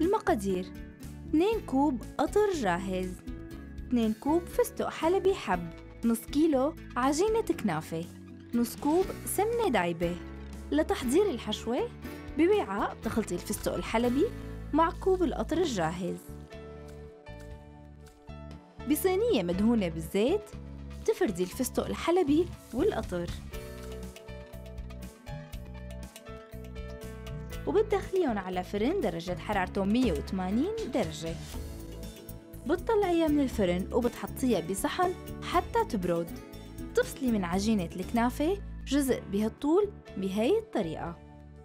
المقادير. 2 كوب قطر جاهز. 2 كوب فستق حلبي حب. نص كيلو عجينة كنافة. نص كوب سمنة دايبة. لتحضير الحشوة بوعاء تخلطي الفستق الحلبي مع كوب القطر الجاهز. بصينية مدهونة بالزيت تفردي الفستق الحلبي والقطر وبتدخليهم على فرن درجة حرارته 180 درجة. بتطلعيها من الفرن وبتحطيها بصحن حتى تبرد. تفصلي من عجينة الكنافة جزء بهالطول بهاي الطريقة.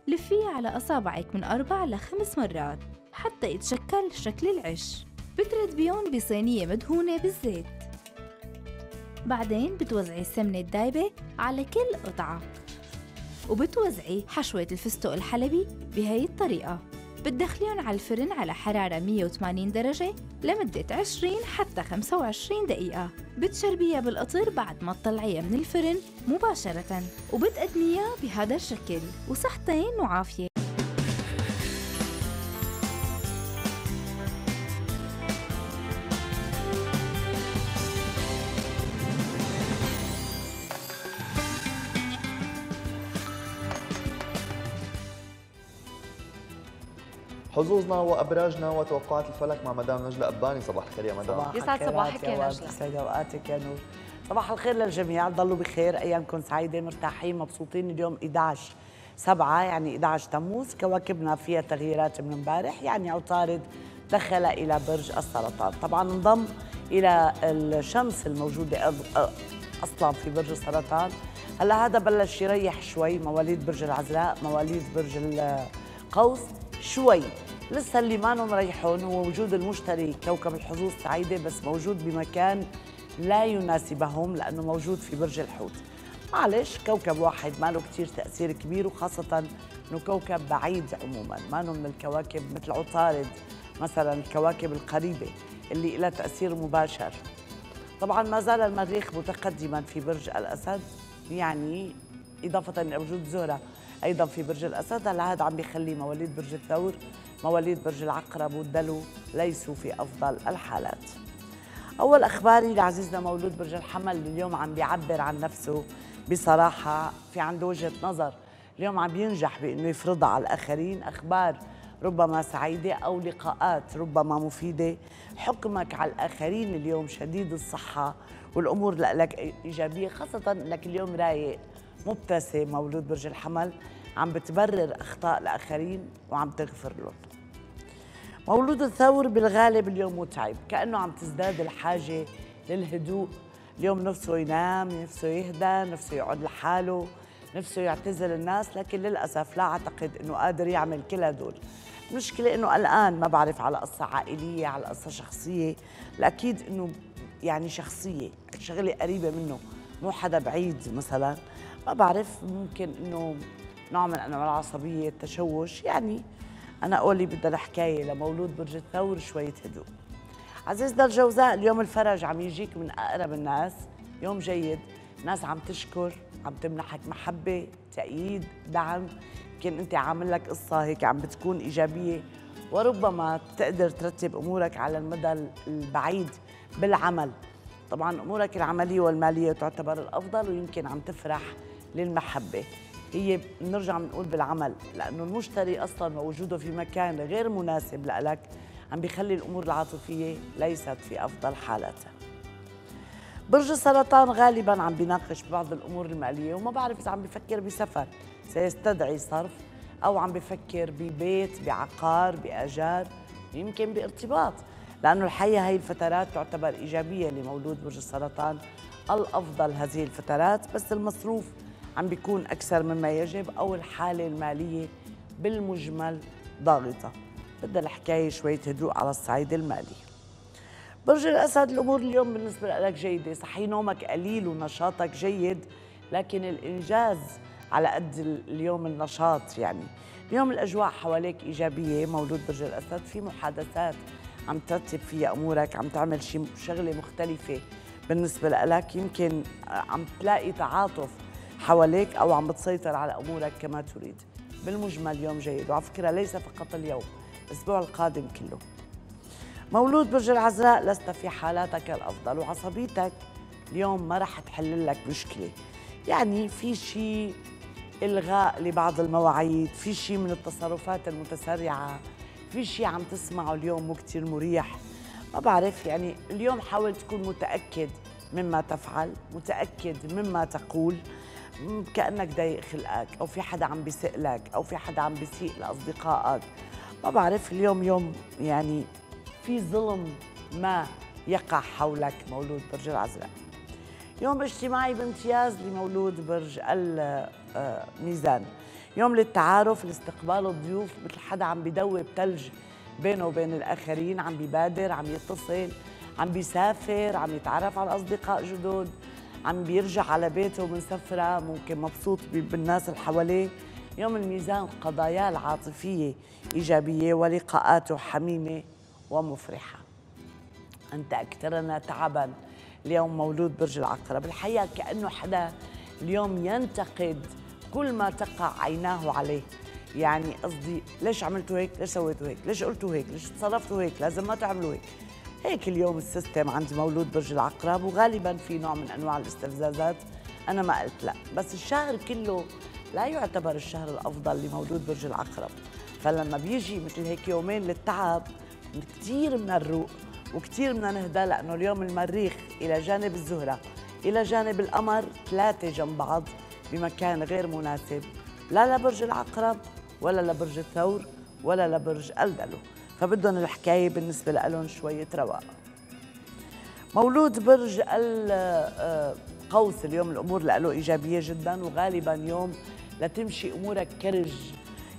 لفيه على أصابعك من أربع لخمس مرات حتى يتشكل شكل العش. بتردبيهم بصينية مدهونة بالزيت. بعدين بتوزعي السمنة الدايبة على كل قطعة. وبتوزعي حشوة الفستق الحلبي بهي الطريقة. بتدخليهم على الفرن على حرارة 180 درجة لمدة 20 حتى 25 دقيقة. بتشربيها بالقطر بعد ما تطلعيها من الفرن مباشرة وبتقدميها بهذا الشكل. وصحتين وعافية. حظوظنا وأبراجنا وتوقعات الفلك مع مدام نجلة أباني. صباح الخير يا مدام. يسعد صباحك يا نجلة. يسعد اوقاتك يا نور. صباح الخير للجميع. ضلوا بخير. أيامكم سعيدة مرتاحين مبسوطين. اليوم 11 7 يعني 11 تموز. كواكبنا فيها تغييرات من امبارح يعني عطارد دخل إلى برج السرطان. طبعا انضم إلى الشمس الموجودة أصلا في برج السرطان. هلا هذا بلش يريح شوي مواليد برج العذراء مواليد برج القوس. شوي. لسه اللي ما مريحون هو وجود المشتري كوكب الحظوظ سعيدة بس موجود بمكان لا يناسبهم لأنه موجود في برج الحوت. معلش كوكب واحد ما له كثير تأثير كبير وخاصة أنه كوكب بعيد عموما ما من الكواكب مثل عطارد مثلا الكواكب القريبة اللي لها تأثير مباشر. طبعا ما زال المريخ متقدما في برج الأسد يعني إضافة إلى وجود زهرة. أيضا في برج الأسد. هلا هذا عم بيخلي مواليد برج الثور مواليد برج العقرب والدلو ليسوا في أفضل الحالات. أول أخباري لعزيزنا مولود برج الحمل اليوم عم بيعبر عن نفسه بصراحة في عنده وجهة نظر. اليوم عم ينجح بأنه يفرضها على الآخرين أخبار ربما سعيدة أو لقاءات ربما مفيدة. حكمك على الآخرين اليوم شديد الصحة والأمور لك إيجابية خاصة أنك اليوم رايق. مبتسم مولود برج الحمل عم بتبرر أخطاء الآخرين وعم تغفر لهم مولود الثور بالغالب اليوم متعب كأنه عم تزداد الحاجة للهدوء. اليوم نفسه ينام نفسه يهدى نفسه يقعد لحاله نفسه يعتزل الناس لكن للأسف لا أعتقد أنه قادر يعمل كل هدول. المشكلة أنه الآن ما بعرف على قصة عائلية على قصة شخصية. الأكيد أنه يعني شخصية شغلة قريبة منه مو حدا بعيد مثلا. ما بعرف ممكن أنه نوع من أنواع العصبية التشوش. يعني أنا قولي بدها الحكاية لمولود برج الثور شوية هدوء. عزيزنا الجوزاء اليوم الفرج عم يجيك من أقرب الناس. يوم جيد ناس عم تشكر عم تمنحك محبة تأييد دعم. يمكن أنت عامل لك قصة هيك عم بتكون إيجابية. وربما تقدر ترتب أمورك على المدى البعيد بالعمل. طبعا أمورك العملية والمالية تعتبر الأفضل ويمكن عم تفرح للمحبة. هي بنرجع بنقول بالعمل لأنه المشتري أصلا ووجوده في مكان غير مناسب لك عم بيخلي الأمور العاطفية ليست في أفضل حالاتها. برج السرطان غالبا عم بيناقش بعض الأمور المالية وما بعرف إذا عم بفكر بسفر. سيستدعي صرف أو عم بفكر ببيت بعقار بأجار يمكن بارتباط. لأنه الحقيقة هي الفترات تعتبر إيجابية لمولود برج السرطان الأفضل هذه الفترات بس المصروف عم بيكون أكثر مما يجب أو الحالة المالية بالمجمل ضاغطة. بدها الحكاية شوية هدوء على الصعيد المالي. برج الأسد الأمور اليوم بالنسبة لك جيدة. صحي نومك قليل ونشاطك جيد لكن الإنجاز على قد اليوم النشاط يعني. اليوم الأجواء حواليك إيجابية مولود برج الأسد. في محادثات عم ترتب فيها أمورك عم تعمل شيء شغلة مختلفة بالنسبة لك. يمكن عم تلاقي تعاطف حواليك أو عم بتسيطر على أمورك كما تريد. بالمجمل يوم جيد وعلى فكرة ليس فقط اليوم الأسبوع القادم كله. مولود برج العذراء لست في حالاتك الأفضل وعصبيتك اليوم ما رح تحل لك مشكلة. يعني في شيء إلغاء لبعض المواعيد في شيء من التصرفات المتسرعة في شيء عم تسمعه اليوم مو كتير مريح. ما بعرف يعني اليوم حاول تكون متأكد مما تفعل متأكد مما تقول. كأنك ضايق خلقك أو في حدا عم بيسألك أو في حدا عم بيسيء لأصدقائك. ما بعرف اليوم يوم يعني في ظلم ما يقع حولك مولود برج العذراء يوم اجتماعي بامتياز لمولود برج الميزان. يوم للتعارف لاستقبال الضيوف مثل حدا عم بدوب ثلج بينه وبين الآخرين عم بيبادر عم يتصل عم بيسافر عم يتعرف على أصدقاء جدد. عم بيرجع على بيته من سفرة ممكن مبسوط بالناس اللي حواليه. يوم الميزان قضاياه العاطفية إيجابية ولقاءاته حميمة ومفرحة. أنت أكثرنا تعبا. اليوم مولود برج العقرب. الحقيقة كأنه حدا اليوم ينتقد كل ما تقع عيناه عليه. يعني قصدي ليش عملتوا هيك؟ ليش سويتوا هيك؟ ليش قلتوا هيك؟ ليش تصرفتوا هيك؟ لازم ما تعملوا هيك. هيك اليوم السيستم عند مولود برج العقرب وغالبا في نوع من أنواع الاستفزازات. أنا ما قلت لا بس الشهر كله لا يعتبر الشهر الأفضل لمولود برج العقرب. فلما بيجي مثل هيك يومين للتعب كثير من الروق وكثير بدنا نهدى لأنه اليوم المريخ إلى جانب الزهرة إلى جانب القمر ثلاثة جنب بعض بمكان غير مناسب. لا لبرج العقرب ولا لبرج الثور ولا لبرج ألدلو. فبدهم الحكاية بالنسبة لهم شوية رواق. مولود برج القوس اليوم الأمور له إيجابية جدا وغالبا يوم لتمشي أمورك كرج.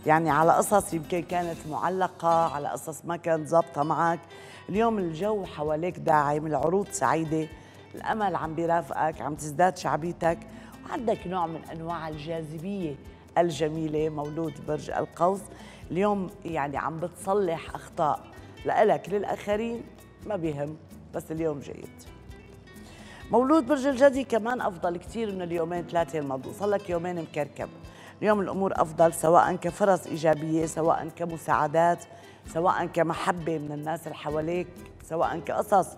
يعني على قصص يمكن كانت معلقة على قصص ما كانت ظابطة معك. اليوم الجو حواليك داعم العروض سعيدة الأمل عم بيرافقك عم تزداد شعبيتك وعندك نوع من أنواع الجاذبية الجميلة. مولود برج القوس اليوم يعني عم بتصلح أخطاء لإلك للآخرين ما بيهم بس اليوم جيد. مولود برج الجدي كمان أفضل كثير من اليومين ثلاثة الماضوا صار لك يومين مكركب. اليوم الأمور أفضل سواء كفرص إيجابية سواء كمساعدات سواء كمحبة من الناس اللي حواليك سواء كقصص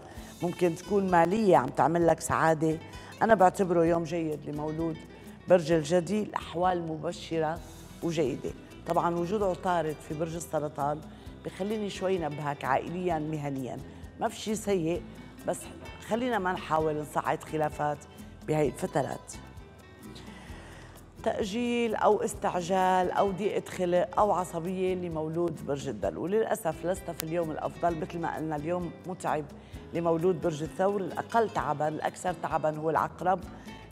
ممكن تكون مالية عم تعمل لك سعادة. أنا بعتبره يوم جيد لمولود برج الجدي الأحوال مبشرة وجيدة. طبعا وجود عطارد في برج السرطان بخليني شوي نبهك عائليا مهنيا. ما في شيء سيء بس خلينا ما نحاول نصعد خلافات بهي الفترات. تأجيل أو استعجال أو ضيقة خلق أو عصبية لمولود برج الدلو. وللأسف لست في اليوم الأفضل مثل ما قلنا اليوم متعب لمولود برج الثور. الأقل تعبا الأكثر تعبا هو العقرب.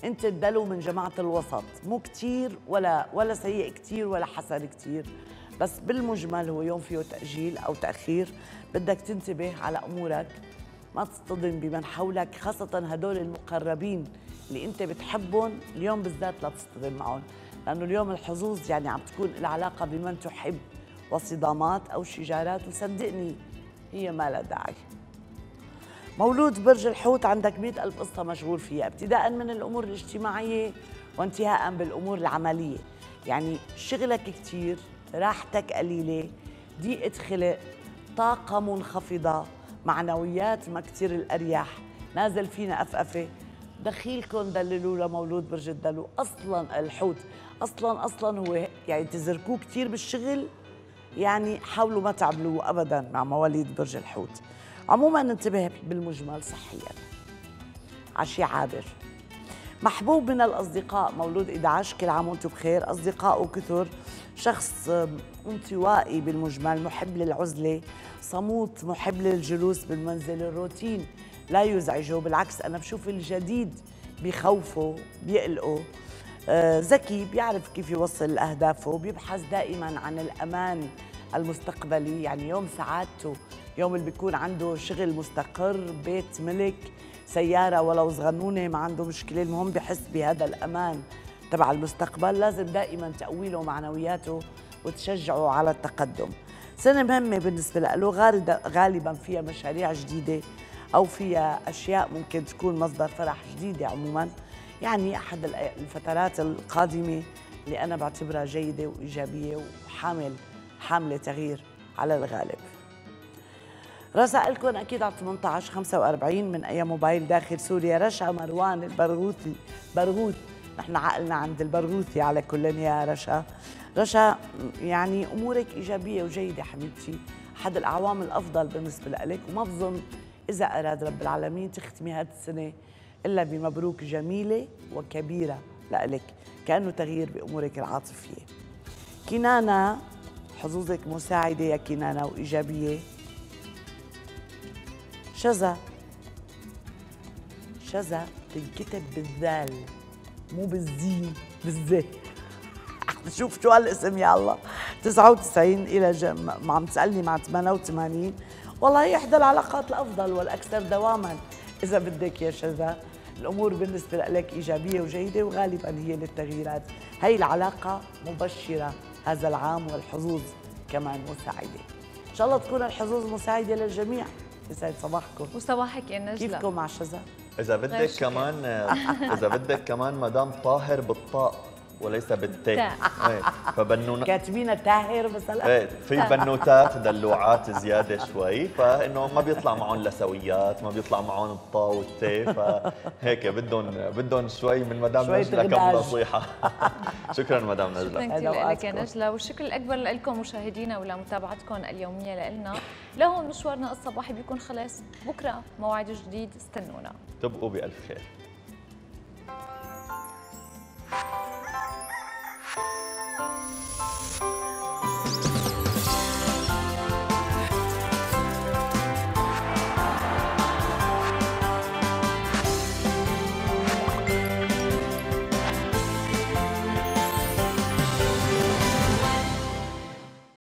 أنت الدلو من جماعة الوسط. مو كتير ولا ولا سيء كتير ولا حسن كتير. بس بالمجمل هو يوم فيه تأجيل أو تأخير بدك تنتبه على أمورك. ما تصطدم بمن حولك خاصة هدول المقربين اللي أنت بتحبهم اليوم بالذات لا تصطدم معهم. لأنه اليوم الحظوظ يعني عم تكون العلاقة بمن تحب وصدامات أو شجارات. وصدقني هي ما لها داعي. مولود برج الحوت عندك مئة ألف قصة مشغول فيها ابتداء من الأمور الاجتماعية وانتهاء بالأمور العملية. يعني شغلك كتير راحتك قليلة ضيقة خلق طاقة منخفضة معنويات ما كتير الأريح نازل فينا أفأفة دخيلكم دللوا لمولود برج الدلو. أصلا الحوت أصلا أصلا هو يعني تزركوه كثير بالشغل؟ يعني حاولوا ما تعملوه ابدا مع مواليد برج الحوت. عموما انتبه بالمجمل صحيا. عشي عابر. محبوب من الأصدقاء. مولود 11 كل عام وأنتم بخير. اصدقائه كثر شخص انطوائي بالمجمل. محب للعزلة. صموت. محب للجلوس بالمنزل. الروتين لا يزعجه. بالعكس أنا بشوف الجديد بخوفه بيقلقه. آه ذكي. بيعرف كيف يوصل لأهدافه بيبحث دائما عن الأمان المستقبلي. يعني يوم سعادته يوم اللي بيكون عنده شغل مستقر بيت ملك سيارة ولو صغنونة ما عنده مشكلة. المهم بحس بهذا الأمان تبع المستقبل. لازم دائما تقوي له معنوياته وتشجعه على التقدم. سنة مهمة بالنسبة له. غالبا فيها مشاريع جديدة أو فيها أشياء ممكن تكون مصدر فرح جديدة عموما. يعني أحد الفترات القادمة اللي أنا بعتبرها جيدة وإيجابية وحامل حاملة تغيير على الغالب. رسائلكم أكيد على 18 45 من أي موبايل داخل سوريا رشا مروان البرغوثي برغوث. نحن عقلنا عند البرغوثي على كل يا رشا. رشا يعني أمورك إيجابية وجيدة حبيبتي. أحد الأعوام الأفضل بالنسبة لك. وما بظن إذا أراد رب العالمين تختمي هذه السنة إلا بمبروك جميلة وكبيرة لإلك. كأنه تغيير بأمورك العاطفية. كنانة حظوظك مساعدة يا كنانة وإيجابية. شذا. شذا تنكتب بالذال مو بالزين بالزي شوف شو هالاسم يا الله. 99 إلى جم... عم تسألني مع 88 والله هي إحدى العلاقات الأفضل والأكثر دواما. إذا بدك يا شذا الأمور بالنسبة لك إيجابية وجيدة وغالبا هي للتغييرات. هي العلاقة مبشرة. هذا العام والحظوظ كمان مساعدة. إن شاء الله تكون الحظوظ مساعدة للجميع. يسعد صباحكم؟ وصباحك يا نجلة. كيفكم مع شذا؟ إذا بدك كمان إذا بدك كمان مدام طاهر بالطاق وليس بالتاء إيه، فبنونا كاتبينها تاهر بس هلا إيه، في بنوتات دلوعات زيادة شوي فإنه ما بيطلع معهم لسويات ما بيطلع معهم الطا والتاء فهيك بدهم بدهم شوي من مدام نجلة كم نصيحة. شكرا مدام نجلة. شكرا لك يا نجلة. والشكر الأكبر لكم مشاهدينا ولمتابعتكم اليومية لنا لهون مشوارنا الصباحي بيكون خلاص بكرة موعد جديد استنونا. تبقوا بألف خير. Thank you